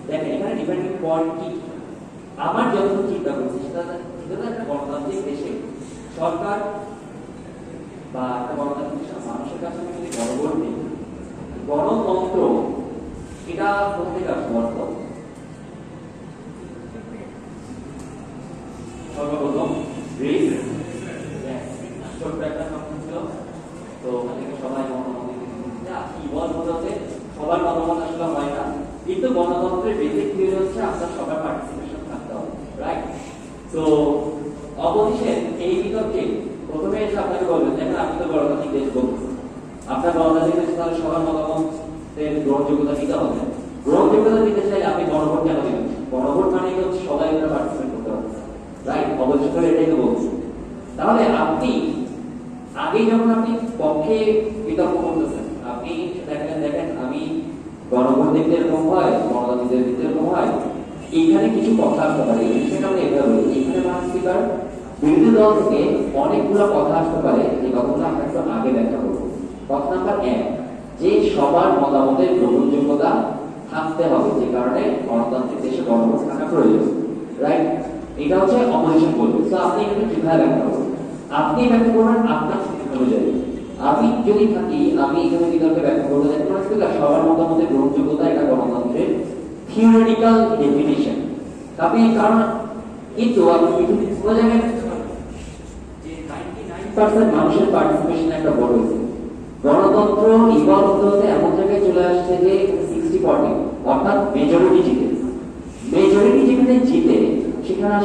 দেখেন এখানে ডিপেন্ডিং পয়েন্ট কি আমার যতটুকু চিন্তা করছি সেটা একটা গণতান্ত্রিক দেশে সরকার বা গণতান্ত্রিক মানুষের কাছে যদি গণভোট গণতন্ত্র এটা আসছে অর্থ সর্বপ্রথম তো ওখান সবাই মতামত কি বল হচ্ছে সবার মতামত আসলে হয় না। কিন্তু গণতন্ত্রের বেসিক থিওরি হচ্ছে আপনার সবার পার্টিসিপেশন থাকতে হবে রাইট তো অপোজিশন এই বিতর্কে প্রথমে এসে আপনাকে বলবেন, দেখেন, আপনি তো গণতান্ত্রিক দেশ বলতেছেন আপনার গণতান্ত্রিক দেশে তাহলে সবার মতামতের গ্রহণযোগ্যতা দিতে হবে। গ্রহণযোগ্যতা দিতে চাইলে আপনি গণভোট কেন দিবেন? গণভোট মানে হচ্ছে সবাই ওটা পার্টিসিপেট করতে হবে রাইট অপোজিশন করে এটাই তো বলছি। তাহলে আপনি, আগে যখন আপনি পক্ষে বিতর্ক করতেছেন, আপনি দেখেন দেখেন, আমি গণভোট দেখতে এরকম হয় গণতান্ত্রিকদের এরকম হয়, এইখানে কিছু কথা আসতে পারে। এই বিষয়টা আমরা এভাবে বলি। এইখানে মান স্পিকার বিরোধী দল থেকে অনেকগুলো কথা আসতে পারে যে কথাগুলো আমরা একটু আগে ব্যাখ্যা করব। কথা নাম্বার এক, যে সবার মতামতের গ্রহণযোগ্যতা থাকতে হবে, যে কারণে গণতান্ত্রিক দেশে গণভোট থাকা প্রয়োজন। রাইট এটা হচ্ছে অপোজিশন বলবে। তো আপনি এখানে কীভাবে ব্যাখ্যা করবেন? আপনি ব্যাখ্যা করবেন আপনার অনুযায়ী। আমি যদি থাকি, আমি এখানে বিতর্কে ব্যাখ্যা করব সবার মতামতের গ্রহণযোগ্যতা এটা গণতন্ত্রের থিওরিটিক্যাল ডেফিনিশন আপনি কারণ, কিন্তু আপনি কোনো জায়গায় 99% মানুষের পার্টিসিপেশন একটা বড় হয়েছে গণতন্ত্র ইভলভ হতে হতে এমন জায়গায় চলে আসছে যে সিক্সটি ফর্টি অর্থাৎ মেজরিটি জিতে। মেজরিটি যেখানে জিতে, সেখানে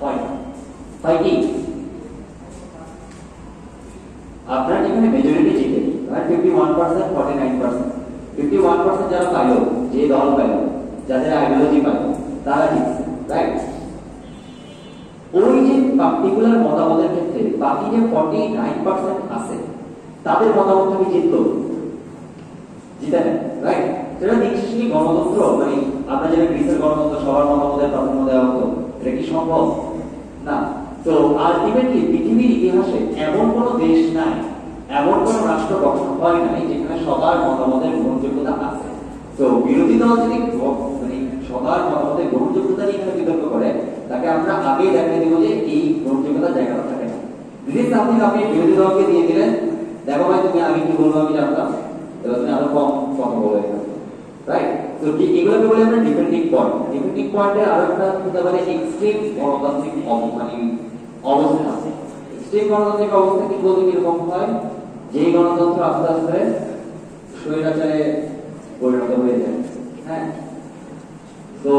হয় মেজরিটি জিতে fifty one percent forty nine percent fifty one percent যারা পাইল, যে দল পাইল, যাদের আইডিওলজি পাইল, তারা জিতছে রাইট পার্টিকুলার মতামতের ক্ষেত্রে বাকি যে ফর্টি নাইন পার্সেন্ট আছে, তাদের মতামত কি জিতলো জিতে রাইট সেটা কি গণতন্ত্র মানে আমরা যেটা গ্রিসের গণতন্ত্র, সবার মতামতের প্রাধান্য দেওয়া হতো, এটা কি সম্ভব? না। তো আলটিমেটলি পৃথিবীর ইতিহাসে এমন কোন দেশ নাই, এমন কোন রাষ্ট্র গঠন হয় নাই, যেখানে সবার মতামতের গ্রহণযোগ্যতা আছে। তো বিরোধী দল যদি মানে সবার মতামতের গ্রহণযোগ্যতা নিয়ে তাকে আমরা আগে দেখিয়ে দিব যে এই গ্রহণযোগ্যতার জায়গাটা থাকে। না যদি সামথিং আপনি বিরোধী দলকে দিয়ে দিলেন, দেখো ভাই, তুমি আগে কি বলব, আমি জানতাম। এবার তুমি আরও কম কথা বলে রাইট তো এগুলোকে আমরা ডিপেন্ডিং পয়েন্ট পয়েন্টে আরও একটা হতে পারে এক্সট্রিম গণতান্ত্রিক মানে অবস্থা এক্সট্রিম গণতান্ত্রিক অবস্থা কি বলতে কীরকম হয়? গণতন্ত্র আস্তে আস্তে স্বৈরাচারে পরিণত হয়ে যায়। হ্যাঁ? তো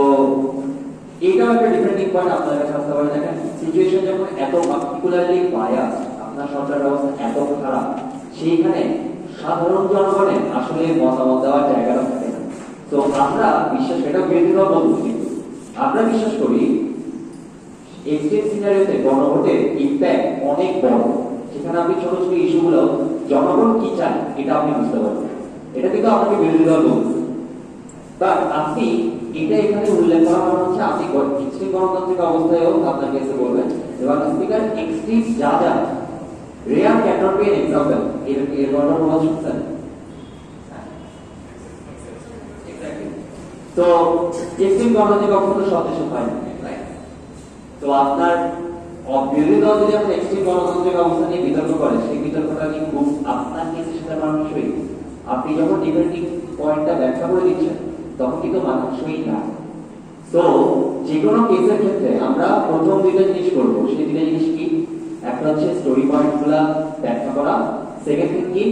এটাও একটা ডিপেন্ডিং পয়েন্ট আপনার কাছে আসতে পারে দেখেন সিচুয়েশন যখন এত পার্টিকুলারলি বায়াস আপনার সরকার ব্যবস্থা এত খারাপ, সেইখানে সাধারণ জনগণের আসলে মতামত দেওয়ার জায়গাটা থাকে না। তো আমরা বিশ্বাস, এটা বিরোধী দল বলছি আমরা বিশ্বাস করি এক্সট্রিম সিনারিওতে গণভোটের ইম্প্যাক্ট অনেক বড়। সেখানে আপনি ছোট ছোট ইস্যুগুলো জনগণ কি চায়, এটা আপনি বুঝতে পারবেন। এটা কিন্তু আপনাকে বিরোধী দল বলছে বাট আপনি এটা এখানে উল্লেখ করা হচ্ছে, আপনি এক্সট্রিম গণতান্ত্রিক অবস্থায়ও আপনাকে এসে বলবেন। এবং স্পিকার এক্সট্রিম যা যা rare can not be an example এর এর কথা বলা শুনছেন তো এক্সট্রিম গণতান্ত্রিক অবস্থা দেশে হয় না তো আপনার বিরোধী দল যদি আপনার এক্সট্রিম গণতান্ত্রিক অবস্থা নিয়ে বিতর্ক করে সেই বিতর্কটা কি খুব আপনার কেসের সাথে মানানসই আপনি যখন ডিবেটিং পয়েন্টটা ব্যাখ্যা করে দিচ্ছেন তখন কিন্তু মানানসই না। তো যে কোনো কেসের ক্ষেত্রে আমরা প্রথম দুইটা জিনিস করব। সেই দুইটা জিনিস কি? একটা হচ্ছে স্টোরি পয়েন্টগুলা ব্যাখ্যা করা। সেকেন্ড থিং কি?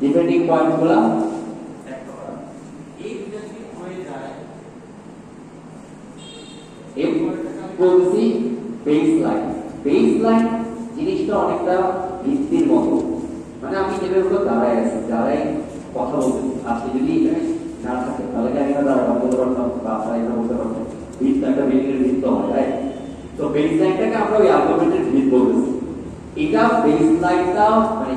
ডিবেটিং পয়েন্টগুলা বেস লাইন বেস লাইন জিনিসটা অনেকটা ভিত্তির মতো। মানে আমি যেভাবে দাঁড়ায় আছি দাঁড়ায় কথা বলতে আজকে যদি না থাকে তাহলে আমি না বলতে পারতাম বা আপনারা এটা বলতে পারতাম ভিত একটা বিল্ডিং এর ভিত তো হয় রাইট তো বেস লাইনটাকে আমরা ওই আর্গুমেন্টের ভিত বলতেছি এটা বেস লাইনটা মানে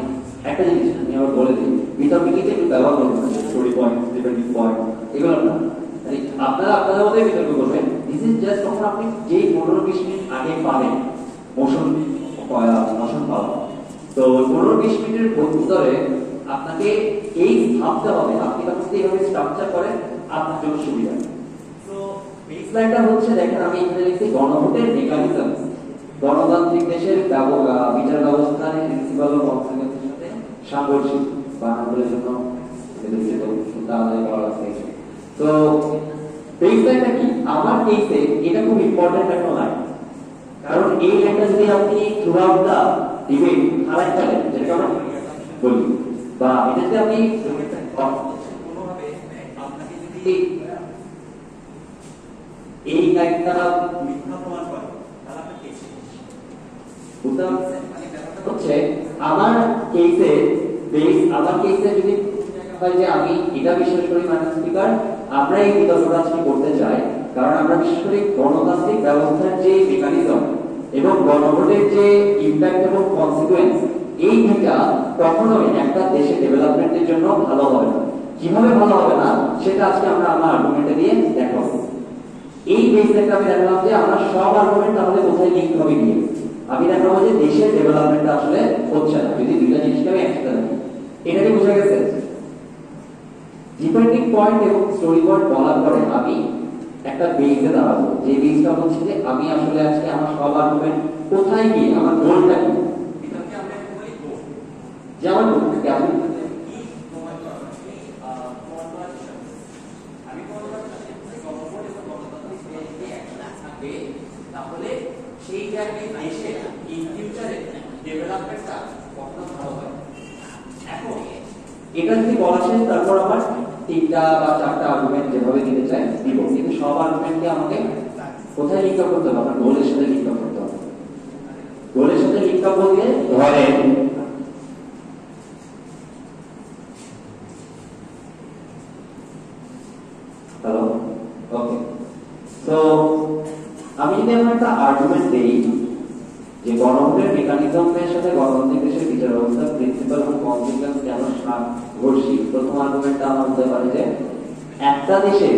একটা জিনিস আমি আবার বলে দিই বিতর্কিতে একটু ব্যবহার করবেন স্টোরি পয়েন্ট ডিপেন্ডিং পয়েন্ট এগুলো না মানে আপনারা আপনাদের মধ্যে বিতর্ক করবেন দিস ইজ জাস্ট তখন আপনি যে পনেরো বিশ মিনিট আগে পাবেন মোশন মোশন পাওয়া তো পনেরো বিশ মিনিটের ভিতরে আপনাকে এই ভাবতে হবে। আপনি যদি এইভাবে স্ট্রাকচার করেন আপনার জন্য সুবিধা। তো বেসলাইনটা হচ্ছে দেখেন আমি এখানে লিখছি গণভোটের মেকানিজম গণতান্ত্রিক দেশের ব্যব- আহ, বিচার ব্যবস্থার প্রিন্সিপাল ও কনসিকুয়েন্সের সাথে সাংঘর্ষিক বানানগুলোর জন্য তো বেসলাইনটা কি? আমার কেসে এটা খুব ইম্পর্টেন্ট একটা লাইন কারণ এই লাইনটা যদি আপনি থ্রু আউট দা ডিবেট হারাই ফেলেন যেটাকে আমরা বলি। বা এটা যদি আপনি এই মানে আমার কেসে বেস আমার কেসে যদি হয় যে আমি এটা বিশ্বাস করি মানে স্পিকার আমরা এই বিতর্কটা আজকে করতে চাই, কারণ আমরা বিশেষ করে গণতান্ত্রিক ব্যবস্থার যে মেকানিজম এবং গণভোটের যে ইম্প্যাক্ট এবং কনসিকুয়েন্স এই দুইটা কখনোই একটা দেশের ডেভেলপমেন্টের জন্য ভালো হবে না। কীভাবে ভালো হবে না, সেটা আজকে আমরা আমার আর্গুমেন্টে দিয়ে দেখাবো। এই বেসটাকে আমি দেখালাম যে আমরা সব আর্গুমেন্ট তাহলে কোথায় লিঙ্ক হবে গিয়ে। আমি দেখাবো যে দেশের ডেভেলপমেন্ট আসলে হচ্ছে না। যদি দুইটা জিনিসকে আমি একসাথে রাখি এটা কি বোঝা গেছে? ডিপেন্ডিং পয়েন্ট এবং স্টোরি পয়েন্ট বলার পরে আমি একটা বেসে দাঁড়াবো। যে বেসটা হচ্ছে যে আমি আসলে আজকে আমার সব আর্গুমেন্ট কোথায় গিয়ে, আমার গোলটা কি এটাকে আমরা একটু বলি গোল যেমন কি আপনি কি প্রমাণ করা কি প্রমাণ করার চেষ্টা করছি? আমি প্রমাণ করার চেষ্টা করছি গণভোট এবং গণতান্ত্রিক দেশ যদি একসাথে থাকে তাহলে সেই জায়গায় দেশে ইন ফিউচারে ডেভেলপমেন্টটা কখনো ভালো এখন এটা যদি বলা শেষ তারপর আমার তিনটা বা চারটা আর্গুমেন্ট যেভাবে দিতে চাই দিব কিন্তু সব আর্গুমেন্টকে আমাকে কোথায় লিঙ্ক করতে হবে আপনার গোলের সাথে লিঙ্ক করতে হবে গোলের সাথে লিঙ্ক আপ ধরেন হ্যালো ওকে তো যদি একটা আর্গুমেন্ট দেই যে গণভোটের মেকানিজমের সাথে গণতান্ত্রিক দেশের বিচার ব্যবস্থার প্রিন্সিপাল এবং কনসিকুয়েন্স কেন সাংঘর্ষিক প্রথম আর্গুমেন্টটা আমার হতে পারে যে একটা দেশে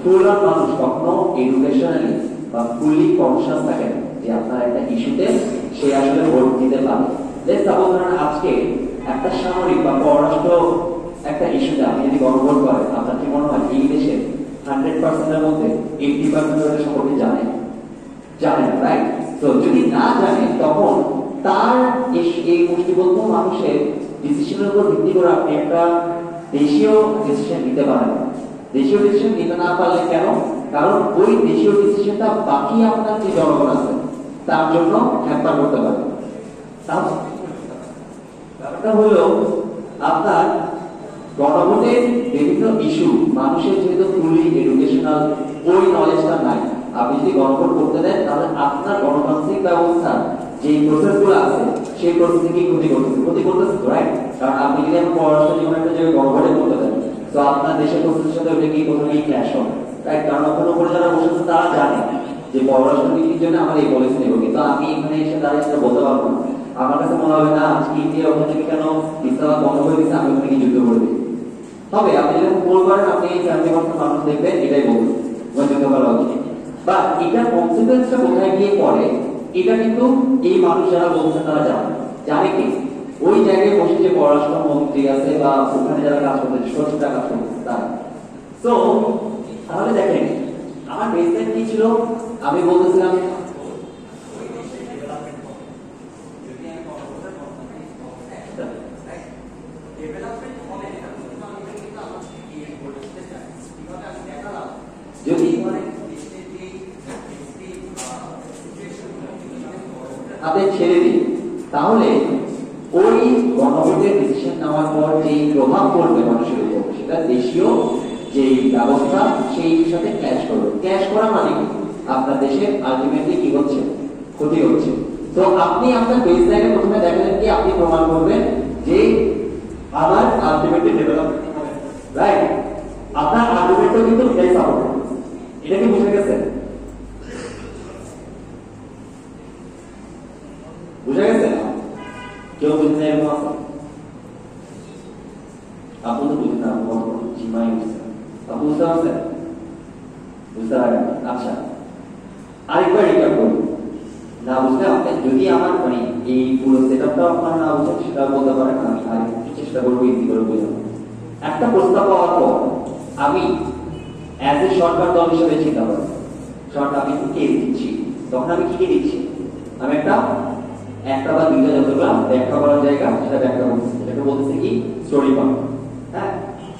ফুল মানুষ কখনো এডুকেশনালি বা ফুললি কনসাস থাকে যে আপনার একটা ইস্যুতে সে আসলে ভোট দিতে পারে। ধরেন আজকে একটা সামরিক বা পররাষ্ট্র একটা ইস্যুতে আপনি যদি গণভোট করেন, আপনার কি মনে হয় এই দেশে হান্ড্রেড পার্সেন্টের মধ্যে এইটি পার্সেন্ট সম্পর্কে জানে? জানে না রাইট তো যদি না জানে, তখন তার এই- মুষ্টিবদ্ধ মানুষের ডিসিশনের উপর ভিত্তি করে আপনি একটা দেশীয় ডিসিশন নিতে পারেন। দেশীয় ডিসিশন নিতে না পারলে কেন? কারণ ওই দেশীয় ডিসিশনটা বাকি আপনার যে জনগণ আছে, তার জন্য হ্যাম্পার করতে পারে। ব্যাপারটা হলো, আপনার গণভোটের বিভিন্ন ইস্যু মানুষের যেহেতু ফুলি এডুকেশনাল ওই নলেজটা নাই। আপনি যদি গণভোট করতে দেন, তাহলে আপনার গণতান্ত্রিক ব্যবস্থা যে প্রসেসগুলো আছে, সেই প্রসেস কি ক্ষতি করতেছে। ক্ষতি করতেছে তো রাইট কারণ আপনি যদি এখন পররাষ্ট্র জীবন একটা জায়গায় গণভোটে করতে দেন, তো আপনার দেশের প্রসেসের সাথে ওটা কি কোথাও ক্ল্যাশ হবে রাইট কারণ ওখানে উপরে যারা বসে আছে তারা জানে যে পররাষ্ট্র নীতির জন্য আমার এই পলিসি নেব কিন্তু আমি এখানে এসে দাঁড়িয়ে সেটা বলতে পারব আমার কাছে মনে হবে, না, আজকে ইন্ডিয়া ওখান থেকে কেন ইসলামাবাদ বন্ধ করে দিচ্ছে আমি ওখানে যুদ্ধ করে দিই। হবে আপনি যখন করেন, আপনি ফ্যামিলি পার্সন মানুষ দেখবেন, এটাই বলবেন যুদ্ধ করা উচিত বা এটা কনসিকোয়েন্সটা কোথায় গিয়ে পড়ে, এটা কিন্তু এই মানুষ যারা বলছে তারা জানে। জানে কি? ওই জায়গায় বসে যে পড়াশোনা মন্ত্রী আছে বা ওখানে যারা কাজ করছে সচিবরা কাজ করছে তারা। তো তাহলে দেখেন, আমার বেসলাইন কি ছিল? আমি বলতেছিলাম যদি হাতে ছেড়ে দিই তাহলে ওই গণভোটের ডিসিশন নেওয়ার পর যে প্রভাব পড়বে মানুষের উপর সেটা দেশীয় যে ব্যবস্থা সেই সাথে ক্যাশ করবে ক্যাশ করা মানে কি আপনার দেশে আলটিমেটলি কি হচ্ছে ক্ষতি হচ্ছে তো আপনি আপনার বেস লাইনে প্রথমে দেখালেন কি আপনি প্রমাণ করবেন যে আমার আলটিমেটলি ডেভেলপমেন্ট হবে রাইট আপনার আর্গুমেন্টও কিন্তু ফেস আউট এটা কি বুঝে গেছে আচ্ছা আরেকবার রিক্যাপ করুন না বুঝলে আপনি যদি আমার মানে এই পুরো সেটআপটা আপনার না বুঝেন সেটা বলতে পারেন আমি আরেকটু চেষ্টা করব ইজি করে বোঝানো একটা প্রস্তাব পাওয়ার পর আমি অ্যাজ এ সরকার দল হিসেবে চিন্তা করি সরকার আমি কে দিচ্ছি তখন আমি কি কি দিচ্ছি আমি একটা একটা বা দুইটা যতগুলো ব্যাখ্যা করার জায়গা সেটা ব্যাখ্যা করতেছি সেটাকে বলতেছি কি স্টোরি পয়েন্ট হ্যাঁ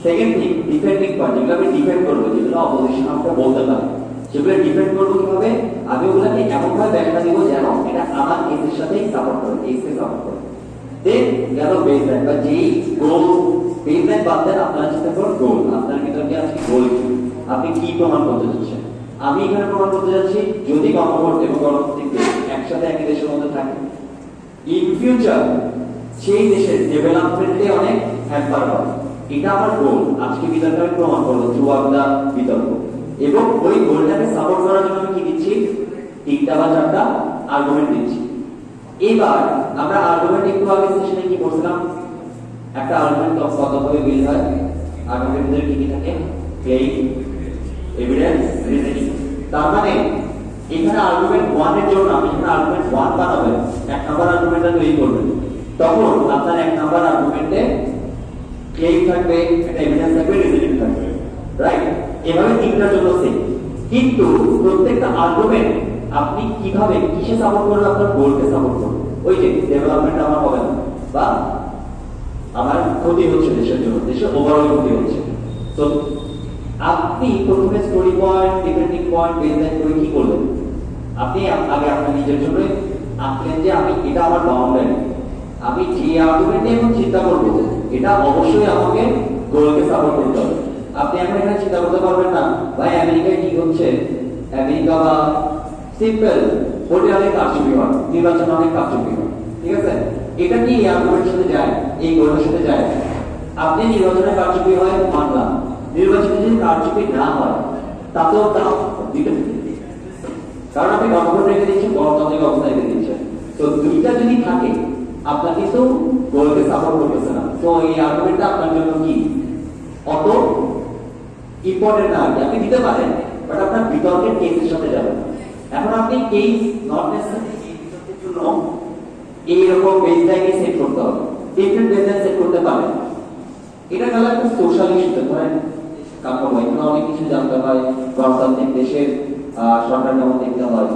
সেকেন্ড থিং ডিফেন্ডিং পয়েন্ট যেগুলো আমি ডিফেন্ড করব যেগুলো অপোজিশন আমাকে বলতে পারে সেগুলো ডিফেন্ড করব কীভাবে আমি ওগুলোকে এমন ভাবে ব্যাখ্যা দিব যেন এটা আমার কেসের সাথেই সাপোর্ট করে কেসকে সাপোর্ট করে দেন গেল বেসলাইন বা যেই গোল বেসলাইন বাদ দেন আপনার চিন্তা করুন গোল আপনার ভিতরে কি আজকে গোল কি আপনি কি প্রমাণ করতে যাচ্ছেন আমি এখানে প্রমাণ করতে যাচ্ছি, যদি গণভোট এবং গণতান্ত্রিক একসাথে একই দেশের মধ্যে থাকে। ইন ফিউচার সেই দেশের ডেভেলপমেন্টে অনেক হ্যাম্পার হবে। এটা আমার গোল আজকে বিতর্কে আমি প্রমাণ করব থ্রু আউট দা বিতর্ক। এবং ওই গোলটাকে সাপোর্ট করার জন্য আমি কি দিচ্ছি? তিনটা বা চারটা আর্গুমেন্ট দিচ্ছি। এবার আমরা আর্গুমেন্ট একটু আগে সেশনে কি করছিলাম একটা আর্গুমেন্ট কতভাবে বিল হয়? আর্গুমেন্টের কি কি থাকে? ক্লেইম এভিডেন্স রিজনিং তার মানে এখানে আর্গুমেন্ট ওয়ানের জন্য আপনি যখন আর্গুমেন্ট ওয়ান বানাবেন এক নাম্বার আর্গুমেন্টটা তৈরি করবেন তখন আপনার এক নাম্বার আর্গুমেন্টে ক্লেইম থাকবে, একটা এভিডেন্স থাকবে রিজনিং থাকবে রাইট এভাবে তিনটার জন্য সেম কিন্তু প্রত্যেকটা আর্গুমেন্ট আপনি কীভাবে, কিসে সাপোর্ট করবেন আপনার গোলকে সাপোর্ট করবেন ওই যে ডেভেলপমেন্ট আমার হবে না, বা আমার ক্ষতি হচ্ছে দেশের জন্য, দেশের ওভারঅল ক্ষতি হচ্ছে। তো আপনি প্রথমে story point depending point baseline করে কি করলেন? আপনি আগে আপনার নিজের জন্য আঁকলেন যে আমি এটা আমার বাউন্ডারি আমি যে আর্গুমেন্টে এখন চিন্তা করব, এটা অবশ্যই আমাকে গোলকে সাপোর্ট করতে হবে। আপনি এখন এখানে চিন্তা করতে পারবেন না, ভাই, আমেরিকায় কি হচ্ছে? আমেরিকা বা সিম্পল ভোটে অনেক কারচুপি হয়, নির্বাচনে অনেক কারচুপি হয়, ঠিক আছে? এটা কি এই আর্গুমেন্টের সাথে যায়, এই গোলের সাথে যায়? আপনি নির্বাচনে কারচুপি হয়, মানলাম। নির্বাচনে যদি কারচুপি না হয়, তাতেও তাও দুইটা কারণ আপনি গণভোট রেখে দিচ্ছেন গণতান্ত্রিক অবস্থা রেখে দিচ্ছেন তো দুইটা যদি থাকে আপনার কিন্তু গোলকে সাপোর্ট করতেছে না। তো এই আর্গুমেন্টটা আপনার জন্য কি? অত ইম্পর্টেন্ট না আপনি দিতে পারেন বাট আপনার বিতর্কের কেসের সাথে যাবেন এখন আপনি কেস নট জন্য এইরকম বেসলাইনে সেট করতে হবে। ডিফারেন্ট বেসলাইন সেট করতে পারেন। এটা গেল একটা সোশ্যাল ইস্যুতে ধরেন কাপড় এখানে অনেক কিছু জানতে হয়, গণতান্ত্রিক দেশের সরকার কেমন দেখতে হয়।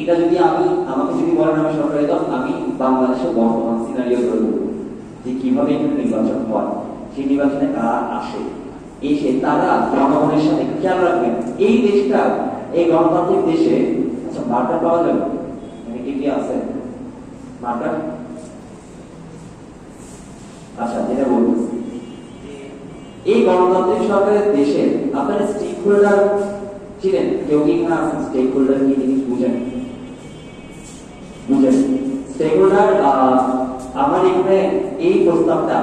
এটা যদি আমি, আমাকে যদি বলেন আমি সরকারি দল, আমি বাংলাদেশের বর্তমান সিনারিও দেবো যে কীভাবে এখানে নির্বাচন হয়। সেই নির্বাচনে কারা আসে? এসে তারা জনগণের সাথে খেয়াল রাখবেন এই দেশটা, এই গণতান্ত্রিক দেশে আচ্ছা মার্কার পাওয়া যাবে? মানে কি কি আছে? মার্কার? আচ্ছা যেটা বলতেছি এই গণতান্ত্রিক সরকারের দেশে আপনার স্টেক হোল্ডার ছিলেন? কেউ কি আছেন স্টেক হোল্ডার কি জিনিস বুঝেন? বুঝেন? স্টেক হোল্ডার আমার এখানে এই প্রস্তাবটা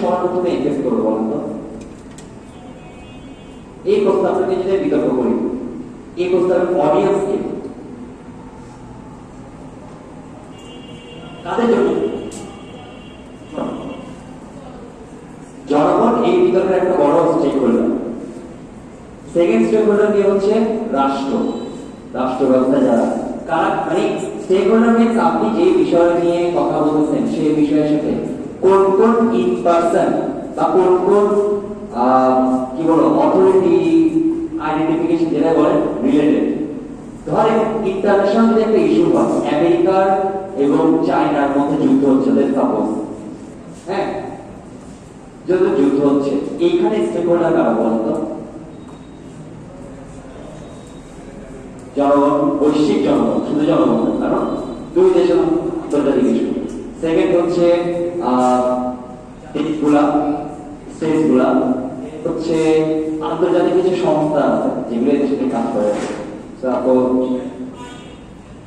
সবার প্রথমে করবে বলেন তো? এই প্রস্তাবটাকে যদি বিতর্ক করি, এই প্রস্তাবের অডিয়েন্স কে? কাদের জন্য জনগণ এই বিতর্কের কারা? মানে আপনি যে বিষয় নিয়ে কথা বলতেছেন সেই বিষয়ের সাথে কোন কোন ইন পার্সন বা কোন কোন কি বলব অথরিটি আইডেন্টিফিকেশন যেটা বলেন রিলেটেড ধরেন ইন্টারন্যাশনাল একটা ইস্যু হয় আমেরিকার এবং চায়নার মধ্যে যুদ্ধ হচ্ছে সাপোজ হ্যাঁ? যত যুদ্ধ হচ্ছে, এইখানে স্টেক হোল্ডার কারা বলতো জনগণ, বৈশ্বিক জনগণ, শুধু জনগণ কারণ দুই দেশের আন্তর্জাতিক ইস্যু সেকেন্ড হচ্ছে দেশগুলা, স্টেটসগুলা। হচ্ছে আন্তর্জাতিক কিছু সংস্থা আছে, যেগুলো এদের সাথে কাজ করে। তারপর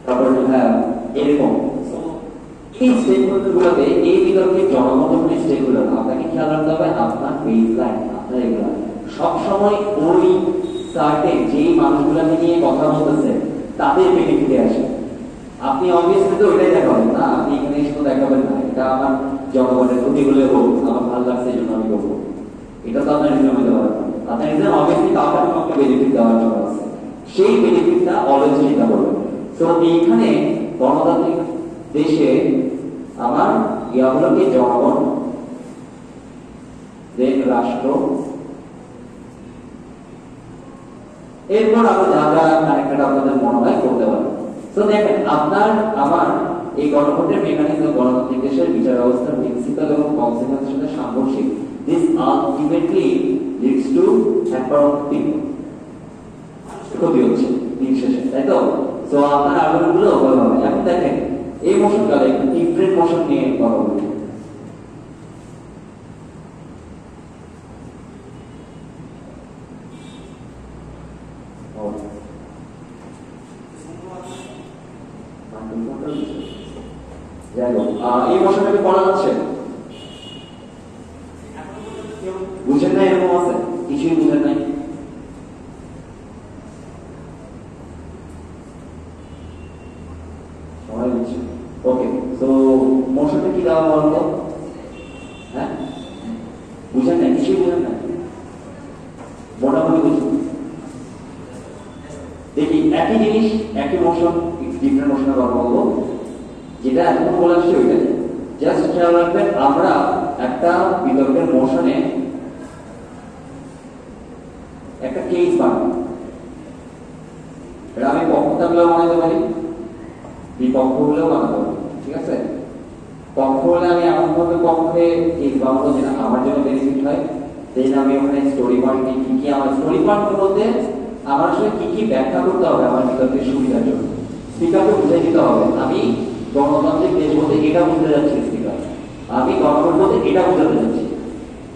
তারপর হ্যাঁ এরকম। এই স্টেকহোল্ডার এই বিতর্কে জনগণ যখন আপনাকে খেয়াল রাখতে হবে, আপনার লাইন আপনার এগুলো। সবসময় ওই সার্টেন যেই মানুষগুলোকে নিয়ে কথা বলতেছে, তাদের বেনিফিটে আসে। আপনি অবভিয়াসলি তো ওইটাই দেখাবেন, না? আপনি এখানে তো দেখাবেন না। এটা আমার জনগণের ক্ষতি হলে হোক, আমার ভালো লাগছে এই জন্য আমি করব এটা তো আপনার রিজন না আপনার রিজন অবভিয়াসলি কাউকে কাউকে বেনিফিট দেওয়ার জন্য আছে। সেই বেনিফিটটা অলওয়েজ চিন্তা করবেন তো এইখানে গণতান্ত্রিক দেশে আমার ইয়া হলো কি জনগণ রাষ্ট্র। এরপর আরও কানেক্টেড আপনাদের করতে তো দেখেন, আপনার, আমার এই গণভোটের মেকানিজম গণতান্ত্রিক দেশের বিচার ব্যবস্থার প্রিন্সিপাল এবং কনসিকুয়েন্সের সাথে সাংঘর্ষিক দিস আলটিমেটলি লিডস টু ক্ষতি হচ্ছে তাই তো? তো আপনার আর্গুমেন্টগুলো ওভাবে হবে এখন দেখেন এই মোশনটা দেখুন একটু ডিফারেন্ট মোশন নিয়ে করা আহ, এই মোশনটাকে পড়া যাচ্ছে বুঝেন না এরকম আছে কিছুই বুঝেন নাই সবাই বুঝছে ওকে তো মোশনটা কি দেওয়া বলতো হ্যাঁ বুঝেন না কিছুই বুঝেন না মোটামুটি বুঝুন দেখি একই জিনিস একই মোশন ডিফারেন্ট মোশনের কথা বলব যেটা এখন বলে আসছে ওইটাই জাস্ট খেয়াল রাখবেন আমরা একটা বিতর্কের মোশনে একটা কেস বানাবো এটা আমি পক্ষ থাকলেও বানাতে পারি বিপক্ষ হলেও বানাতে পারি ঠিক আছে পক্ষ হলে আমি এমন ভাবে পক্ষে কেস বানাবো যেটা আমার জন্য বেনিফিট হয় দেন আমি ওখানে স্টোরি পয়েন্ট কি কি আমার স্টোরি পয়েন্ট বলতে আমার আসলে কি কি ব্যাখ্যা করতে হবে আমার বিতর্কের সুবিধার জন্য স্পিকারকে বুঝাই দিতে হবে আমি গণতান্ত্রিক দেশ বলতে এটা বুঝতে যাচ্ছি স্পিকার আমি গণভোট বলতে এটা বুঝাতে যাচ্ছি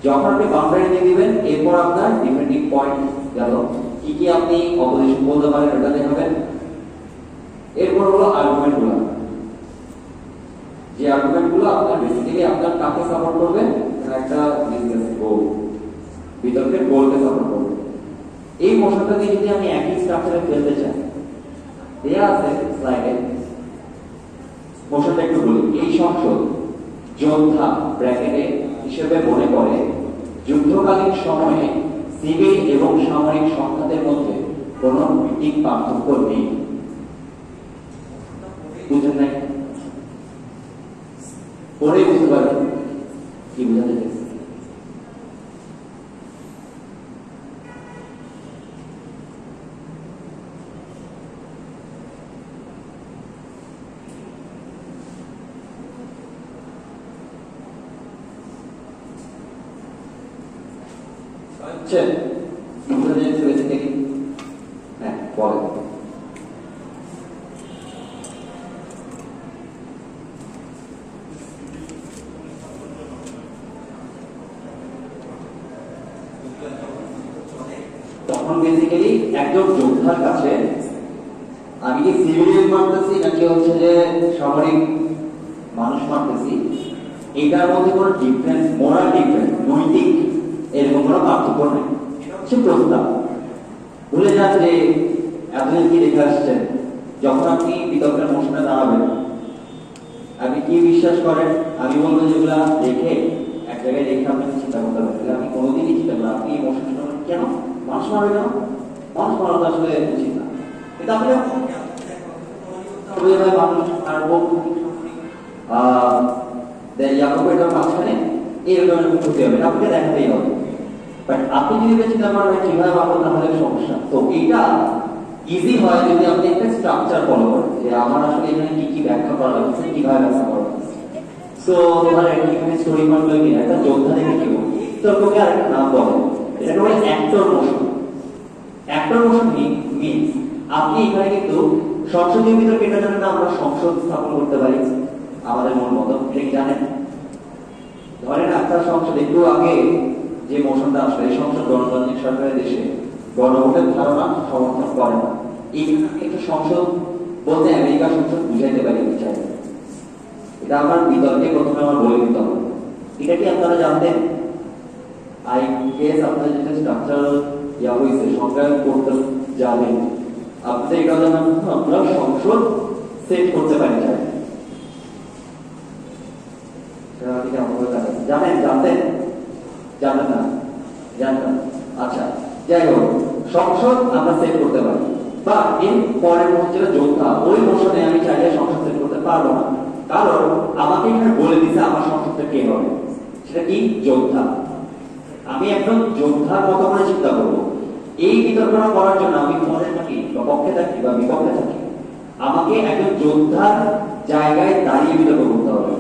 যখন দিয়ে দিবেন, এরপর আপনার ডিফেন্ডিং পয়েন্ট গেল। কি কি আপনি অপোজিশন বলতে পারেন, ওটা দেখাবেন। এরপর হলো আর্গুমেন্টগুলো। যে আর্গুমেন্টগুলো আপনার বেসিক্যালি আপনার কাকে সাপোর্ট করবে একটা বিজনেস গোল বিতর্কের গোলকে সাপোর্ট করবে। এই মোশনটা দিয়ে যদি আমি একই স্ট্রাকচারে ফেলতে চাই দেয়া আছে স্লাইডে মোশনটা একটু বলি এই সংসদ যোদ্ধা ব্র্যাকেটে হিসেবে মনে করে যুদ্ধকালীন সময়ে সিভিল এবং সামরিক সংঘাতের মধ্যে কোনো ভিত্তিক পার্থক্য নেই। বুঝেন নাই? পরে বুঝতে পারবেন কি বুঝাতে চাইছি হচ্ছে বুঝতে চাইছি বেসিক্যালি হ্যাঁ তখন বেসিক্যালি একজন যোদ্ধার কাছে আমি কি সিভিলিয়ান নাকি হচ্ছে যে সামরিক মানুষ মারতেছি, এটার মধ্যে কোনো ডিফারেন্স মোরাল ডিফারেন্স নৈতিক এরকম কোনো পার্থক্য নেই। সে প্রস্তাব। ভুলে যান যে কি দেখে আসছেন? যখন আপনি বিতর্কের মোশনে দাঁড়াবেন। আপনি কি বিশ্বাস করেন? আমি বলব যেগুলা দেখে এক জায়গায় দেখে আপনাকে চিন্তা করতে হবে আপনি কোনোদিনই চিন্তা করেন আপনি মোশন শোনাবেন কেন? মানুষ মারবে কেন? মানুষ মারা তো আসলে উচিত না। কিন্তু আপনি দেখাতেই হবে। বাট আপনি যদি চিন্তা করেন কীভাবে তাহলে সমস্যা? তো এটা ইজি হয় যদি আপনি একটা স্ট্রাকচার ফলো করেন, যে আমার আসলে এখানে কি কি ব্যাখ্যা করা লাগছে কীভাবে ব্যাখ্যা করা লাগছে সো তোমার এখানে স্টোরি পয়েন্ট কি একটা যোদ্ধা দেখে কি বলব তোকে আরেকটা নাম বলে। এটা বলে actor motion actor motion means আপনি এখানে কিন্তু সংসদীয় বিতর্ক এটা জানেন না আমরা সংসদ স্থাপন করতে পারি। আমাদের মন মতো এটা কি জানেন? ধরেন একটা সংসদ একটু আগে যে মোশনটা আসলে, এই সংসদ গণতান্ত্রিক সরকারের দেশে গণভোটের ধারণা সমর্থন করে না। এই একটা সংসদ বলতে আমেরিকা সংসদ বুঝাইতে পারি আমি চাই? এটা আমার বিতর্কে প্রথমে আমার বলে দিতে হবে। এটা কি আপনারা জানতেন? আই গেস আপনার যেটা স্ট্রাকচারাল ইয়া হয়েছে সংজ্ঞায়ন করতে যাবেন আপনাদের এটা জানান আমরা সংসদ সেট করতে পারি চাই। আপনি জানেন? জানেন, জানতেন? জানেন না? জানতেন আচ্ছা যাই হোক। সংসদ আমরা সেট করতে পারি। বা এর পরের যেটা যোদ্ধা ওই মোশনে আমি চাইলে সংসদ সেট করতে পারব না। কারণ আমাকে এখানে বলে দিছে আমার সংসদটা কে হবে? সেটা কি? যোদ্ধা আমি একদম যোদ্ধার মতো করে চিন্তা করব। এই বিতর্কটা করার জন্য আমি পরে থাকি, বা পক্ষে থাকি, বা বিপক্ষে থাকি। আমাকে একজন যোদ্ধার জায়গায় দাঁড়িয়ে বিতর্ক করতে হবে।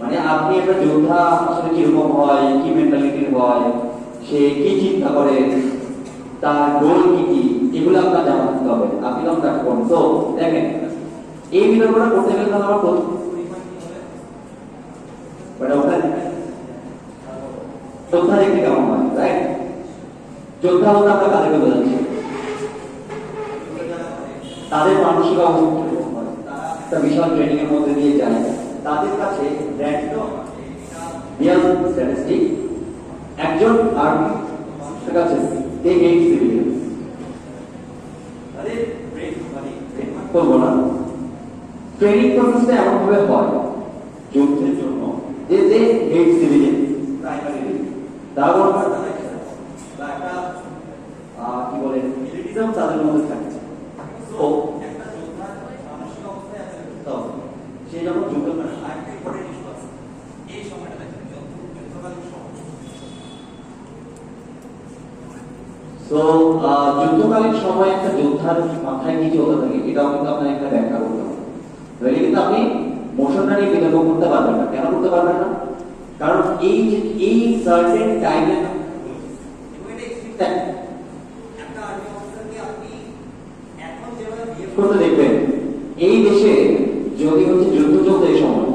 মানে আপনি একটা যোদ্ধা আসলে কীরকম হয়, কি মেন্টালিটির হয়, সে কি চিন্তা করে তার গোল কি কি? এগুলো আপনার জানা থাকতে হবে। আপনি তাকে করুন তো দেখেন, এই বিতর্কটা করতে গেলে তাহলে আমার তাদের মানসিক ট্রেনিং এর মধ্যে দিয়ে যায়। তাদের কাছে একজন আর্মি তাদের ব্রেন মানে বলব না। ট্রেনিং প্রসেসটা এমন ভাবে হয় যুদ্ধের জন্য যে দে হেড সিভিলিয়ান প্রাইমারি তারা বড় একটা বা একটা আহ, কি বলে মিলিটারিজম তাদের মধ্যে থাকে তো একটা যোদ্ধার মানসিক অবস্থায় আছে তো সে যখন যুদ্ধ করে আরেকটা ইম্পর্টেন্ট ইস্যু আছে এই সময়টা দেখেন যুদ্ধ- যুদ্ধকালীন সময় তো যুদ্ধকালীন সময় একটা যোদ্ধার মাথায় কি চলতে থাকে, এটাও কিন্তু আপনার একটা ব্যাখ্যা করতে হবে। কিন্তু আপনি মোশনটা নিয়ে করতে পারবেন না। কেন করতে পারবেন না? কারণ এই এই সার্টেন টাইমে দেখবেন, এই দেশে যদি হচ্ছে যুদ্ধ চলতে এই সময়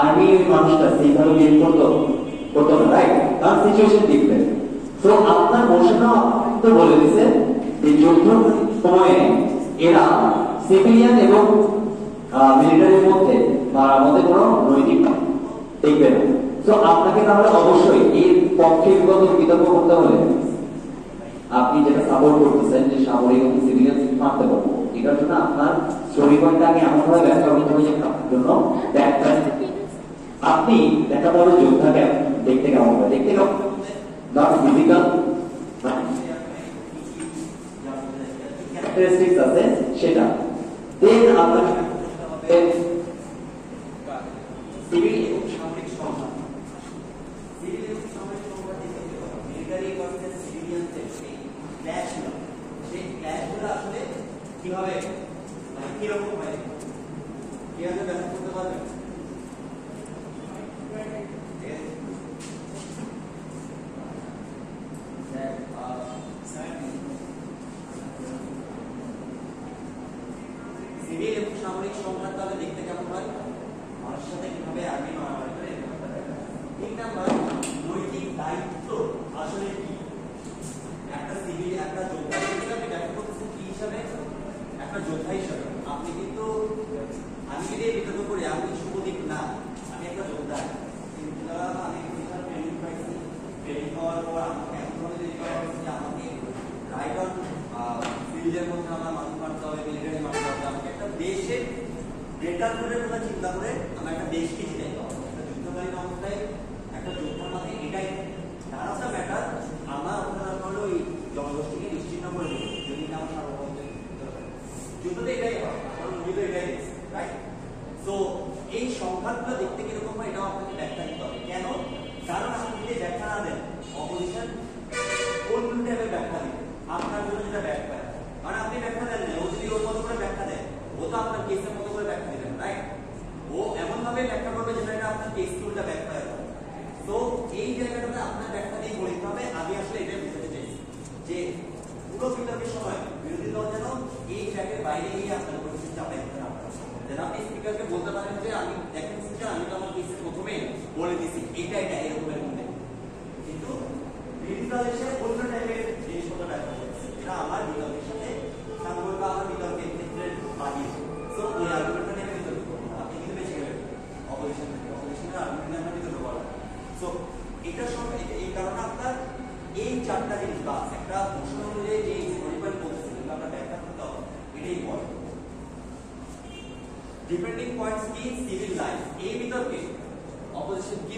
আর্মি মানুষটা সেইভাবে বিহেভ করতো করতো না রাইট কারণ সিচুয়েশন ডিফারেন্ট তো আপনার মোশনও তো বলে দিছে যে যুদ্ধ সময়ে এরা সিভিলিয়ান এবং মিলিটারির মধ্যে বা মধ্যে কোনো নৈতিক দেখবে না তো আপনাকে তাহলে অবশ্যই এর পক্ষে বিগত বিতর্ক করতে হলে আপনি যেটা সাপোর্ট করতেছেন যে সামরিক এবং সিভিলিয়ান মারতে পারব। এটার জন্য আপনার স্টোরি পয়েন্টটাকে এমন ভাবে ব্যাখ্যা করতে হবে যে আপনার জন্য আপনি দেখাতে হবে যোদ্ধাকে দেখতে কেমন হয় দেখতে কেমন? নট ফিজিক্যাল ক্যারেক্টারিস্টিক্স আছে সেটা। দেন আপনাকে সিভিল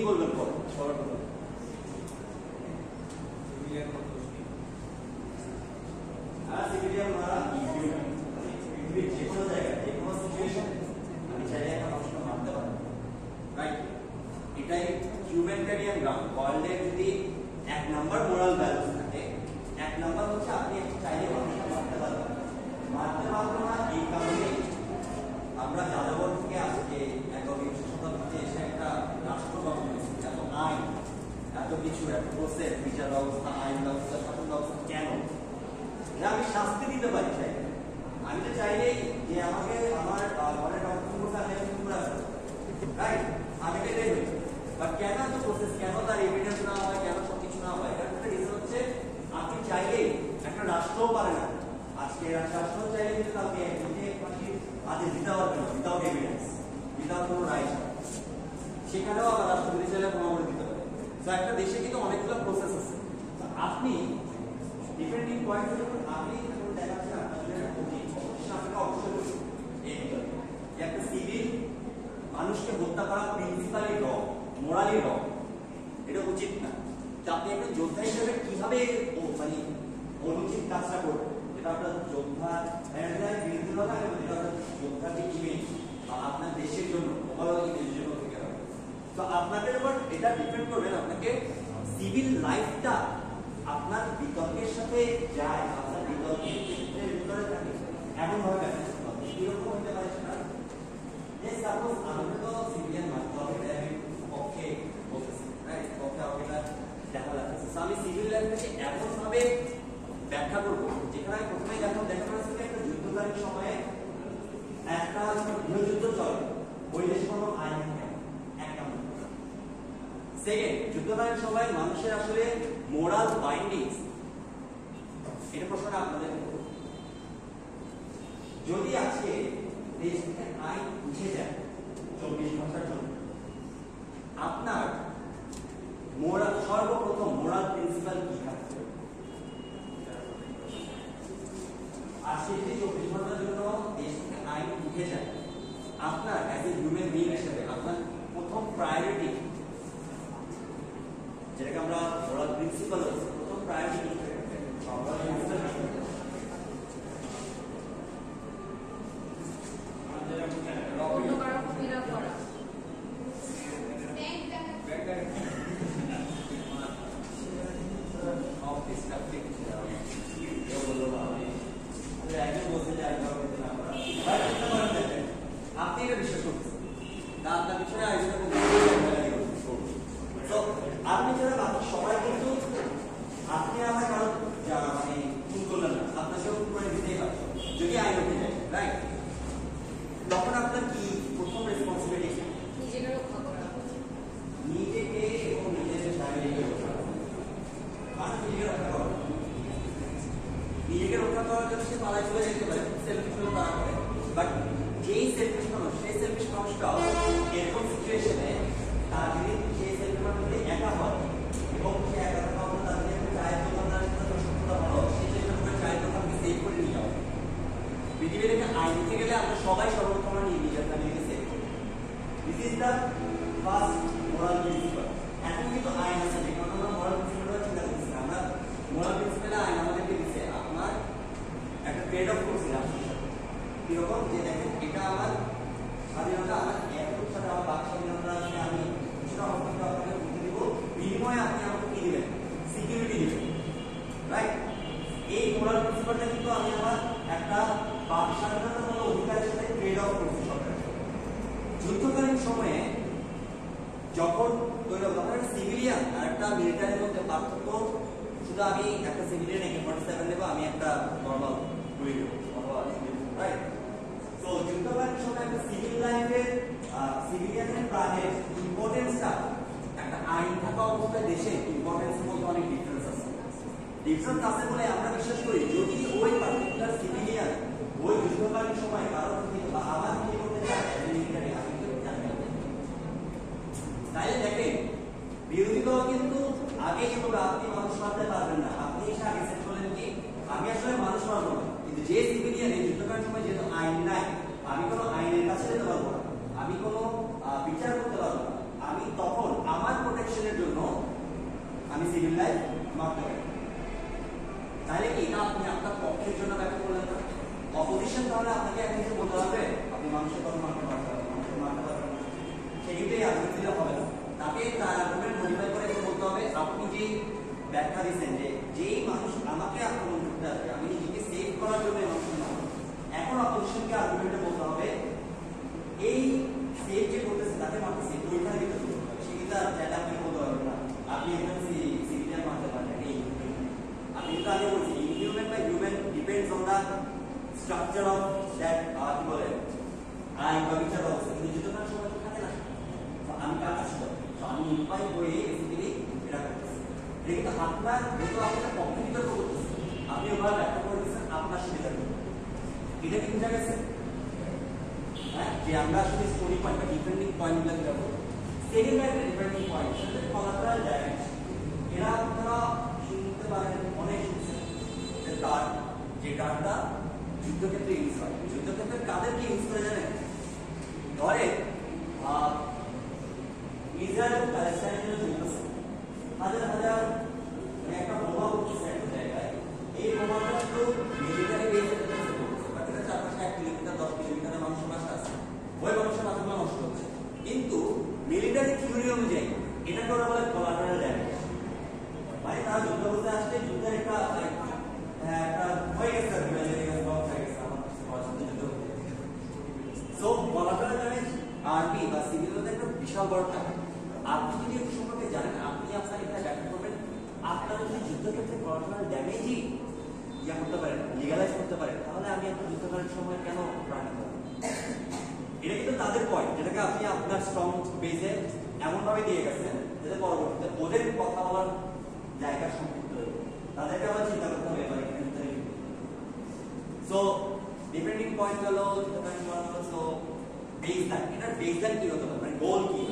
অপোজিশন সর্বপ্রথম মোরাল প্রিন্সিপাল কি থাকছে আর সেটি চব্বিশ ঘণ্টার জন্য আইন উঠে যায়, আপনার অ্যাজ এ হিউম্যান বিং হিসেবে এক্সাম বলে আমরা বিশ্বাস করি যদি ওই পার্টিকুলার সিভিলিয়ান ওই যুদ্ধকালীন সময় কারও কি করতে চায় তাইলে দেখেন বিরোধী দল কিন্তু আগে এভাবে আপনি মানুষ মারতে পারবেন না। আপনি এসে আগে সেট করলেন কি? আমি আসলে মানুষ মারবো কিন্তু যে সিভিলিয়ান এই যুদ্ধকালীন সময় যেহেতু আইন নাই, আমি কোনো আইনের কাছে যেতে পারব না। আমি কোনো বুঝতে পারেন তাহলে আমি এত বুঝতে পারেন সময় কেন প্রাণ এটা কিন্তু তাদের পয়েন্ট যেটাকে আপনি আপনার স্ট্রং বেজে এমনভাবে দিয়ে গেছেন যাতে পরবর্তীতে ওদের কথা বলার জায়গা সম্পৃক্ত তাদেরকে আবার চিন্তা করতে হবে এবার এখানে সো ডিপেন্ডিং পয়েন্ট হলো সো বেস লাইন এটার বেস লাইন কি হতে পারে? মানে গোল কি?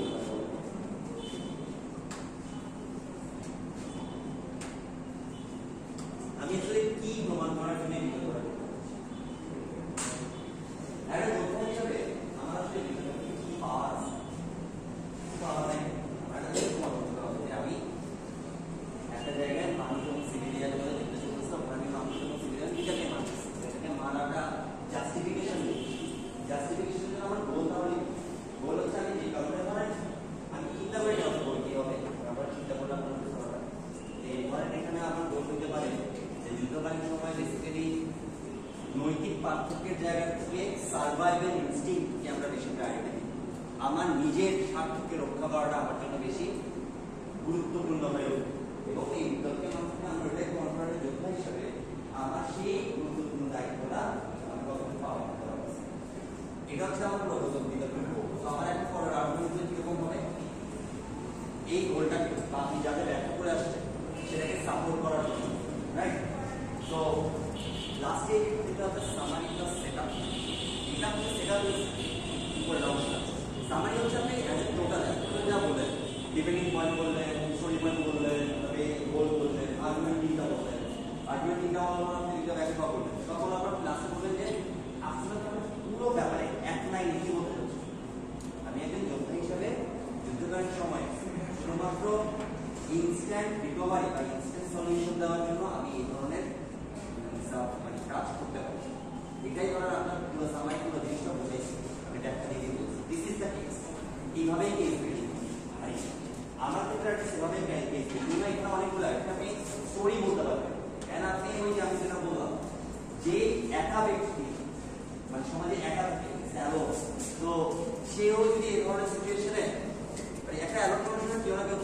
তো সেও যদি এই ধরনের সিচুয়েশনে একটা অ্যালোট কমিশনের কেউ না কেউ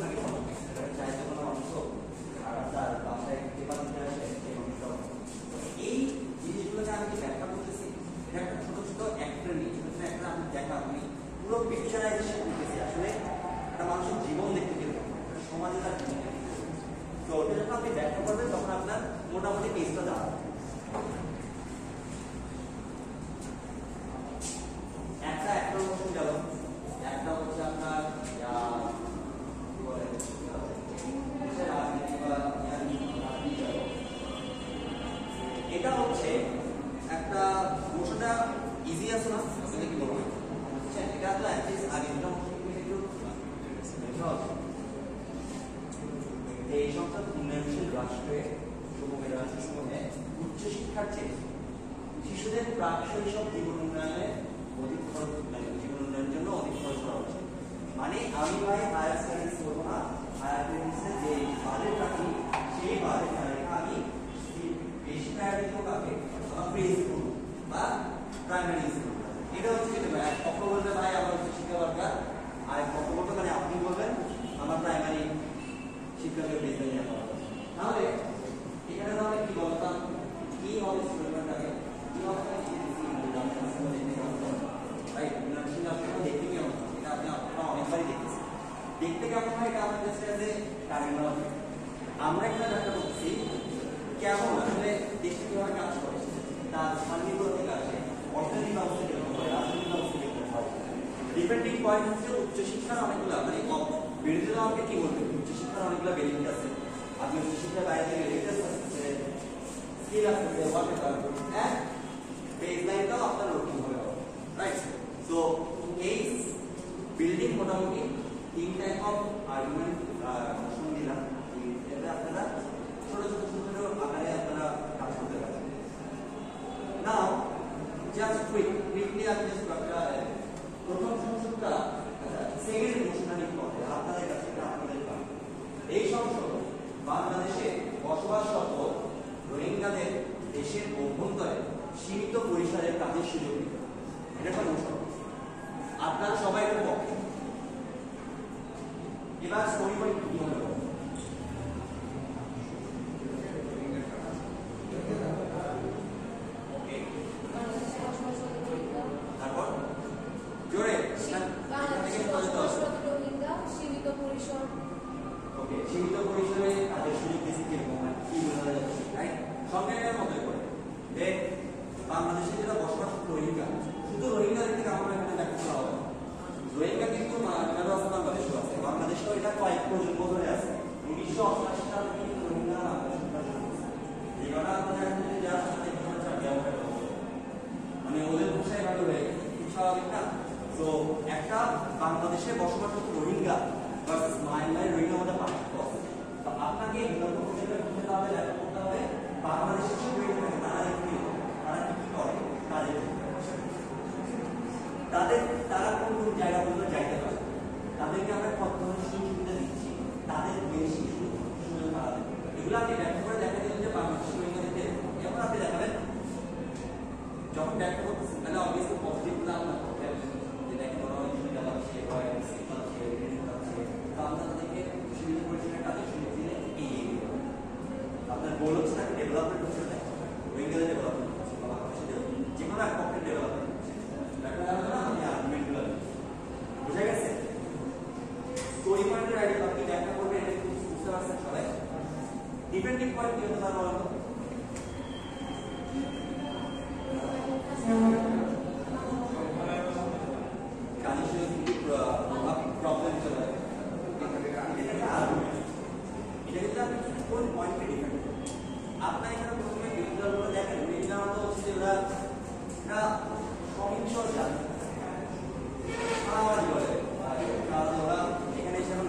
で主力にないます。皆さん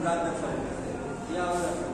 Gracias.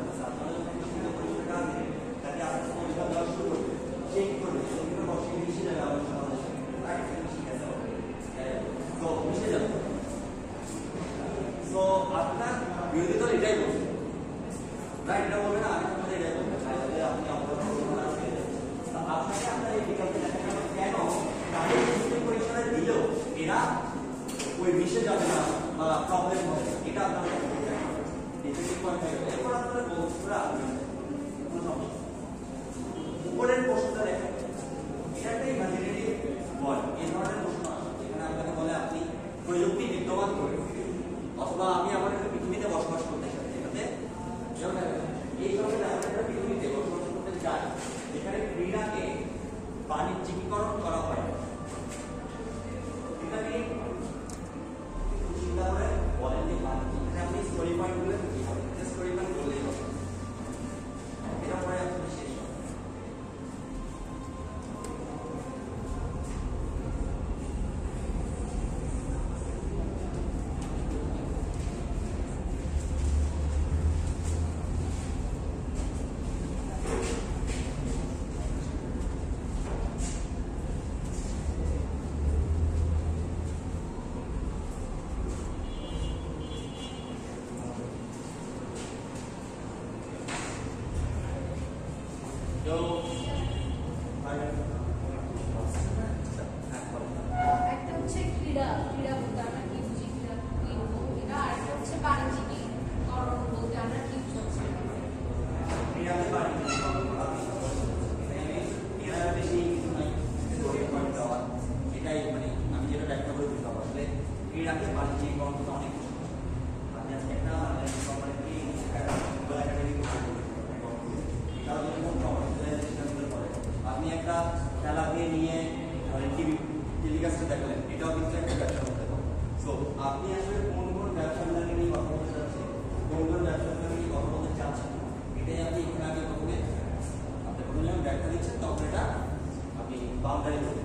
কোয়ান্টাইজ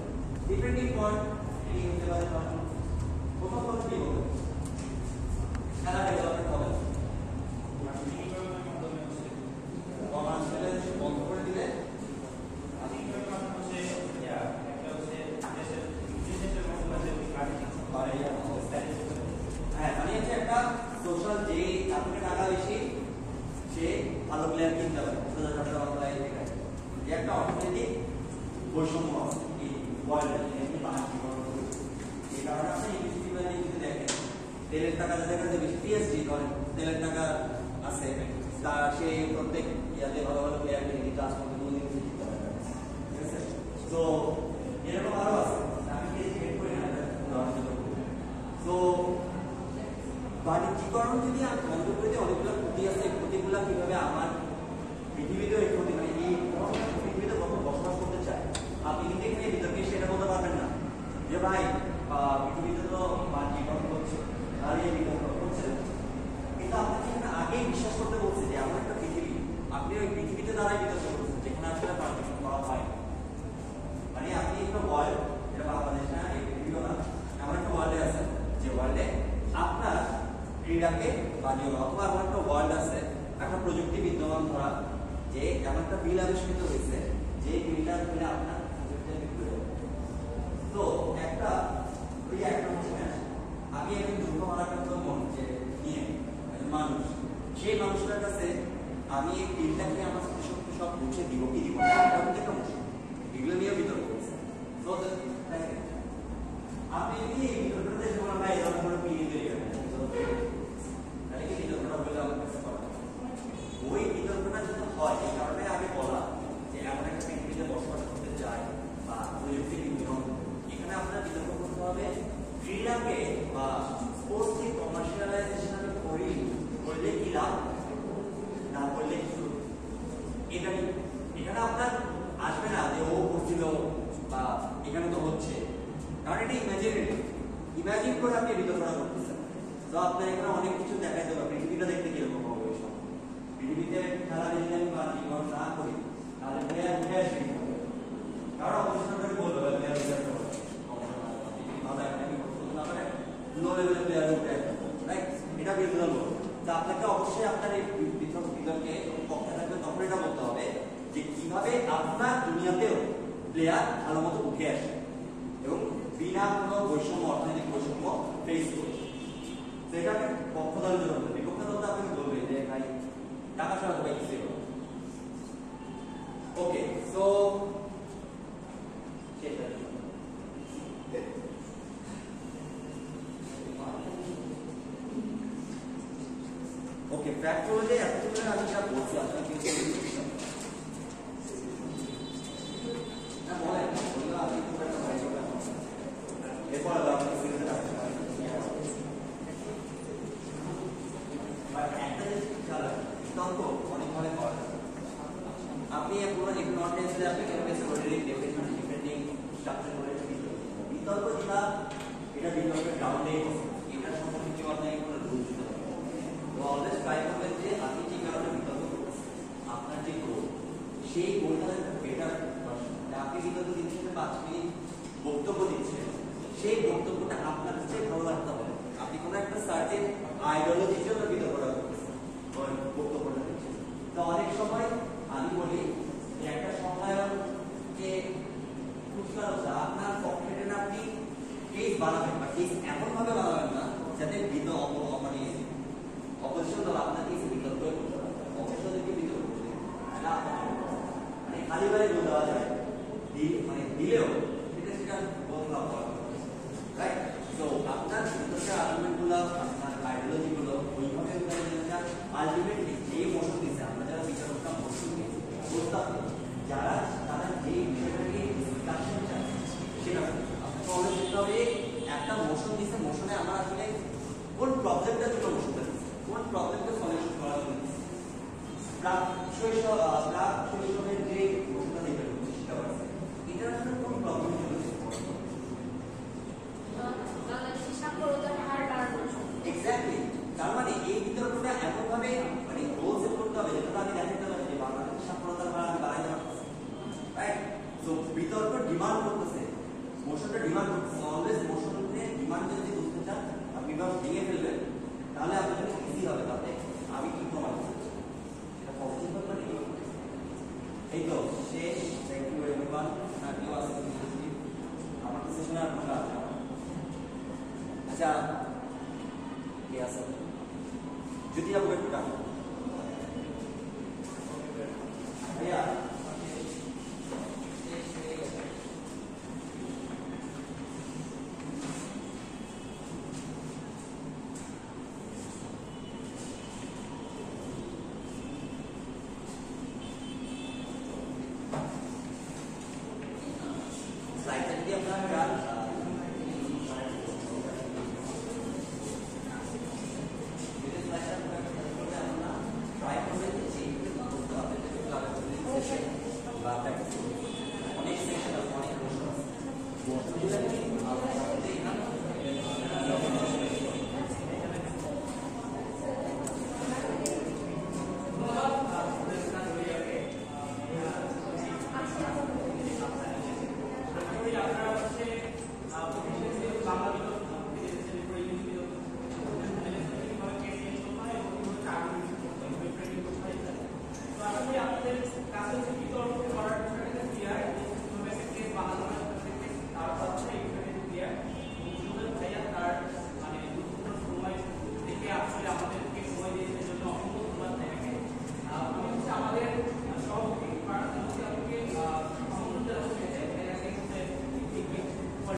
ডিপেন্ডিং অন কি হতে পারে কোন কোন কি হবে করে আপনি করতেছেন। তো আপনার এখানে অনেক কিছু পৃথিবীটা দেখতে কীরকম হবে পৃথিবীতে খেলা যদি আমি না করি, তাহলে ভেয়া ভেয়া হবে। কারণ করে বলবে ভেয়া ভেয়া লো লেভেলের রাইট এটা তো আপনাকে অবশ্যই আপনার এই বিতর্ক বিতর্কে পক্ষে থাকবে তখন এটা বলতে হবে যে কীভাবে আপনার দুনিয়াতেও প্লেয়ার ভালো মতো উঠে আসে।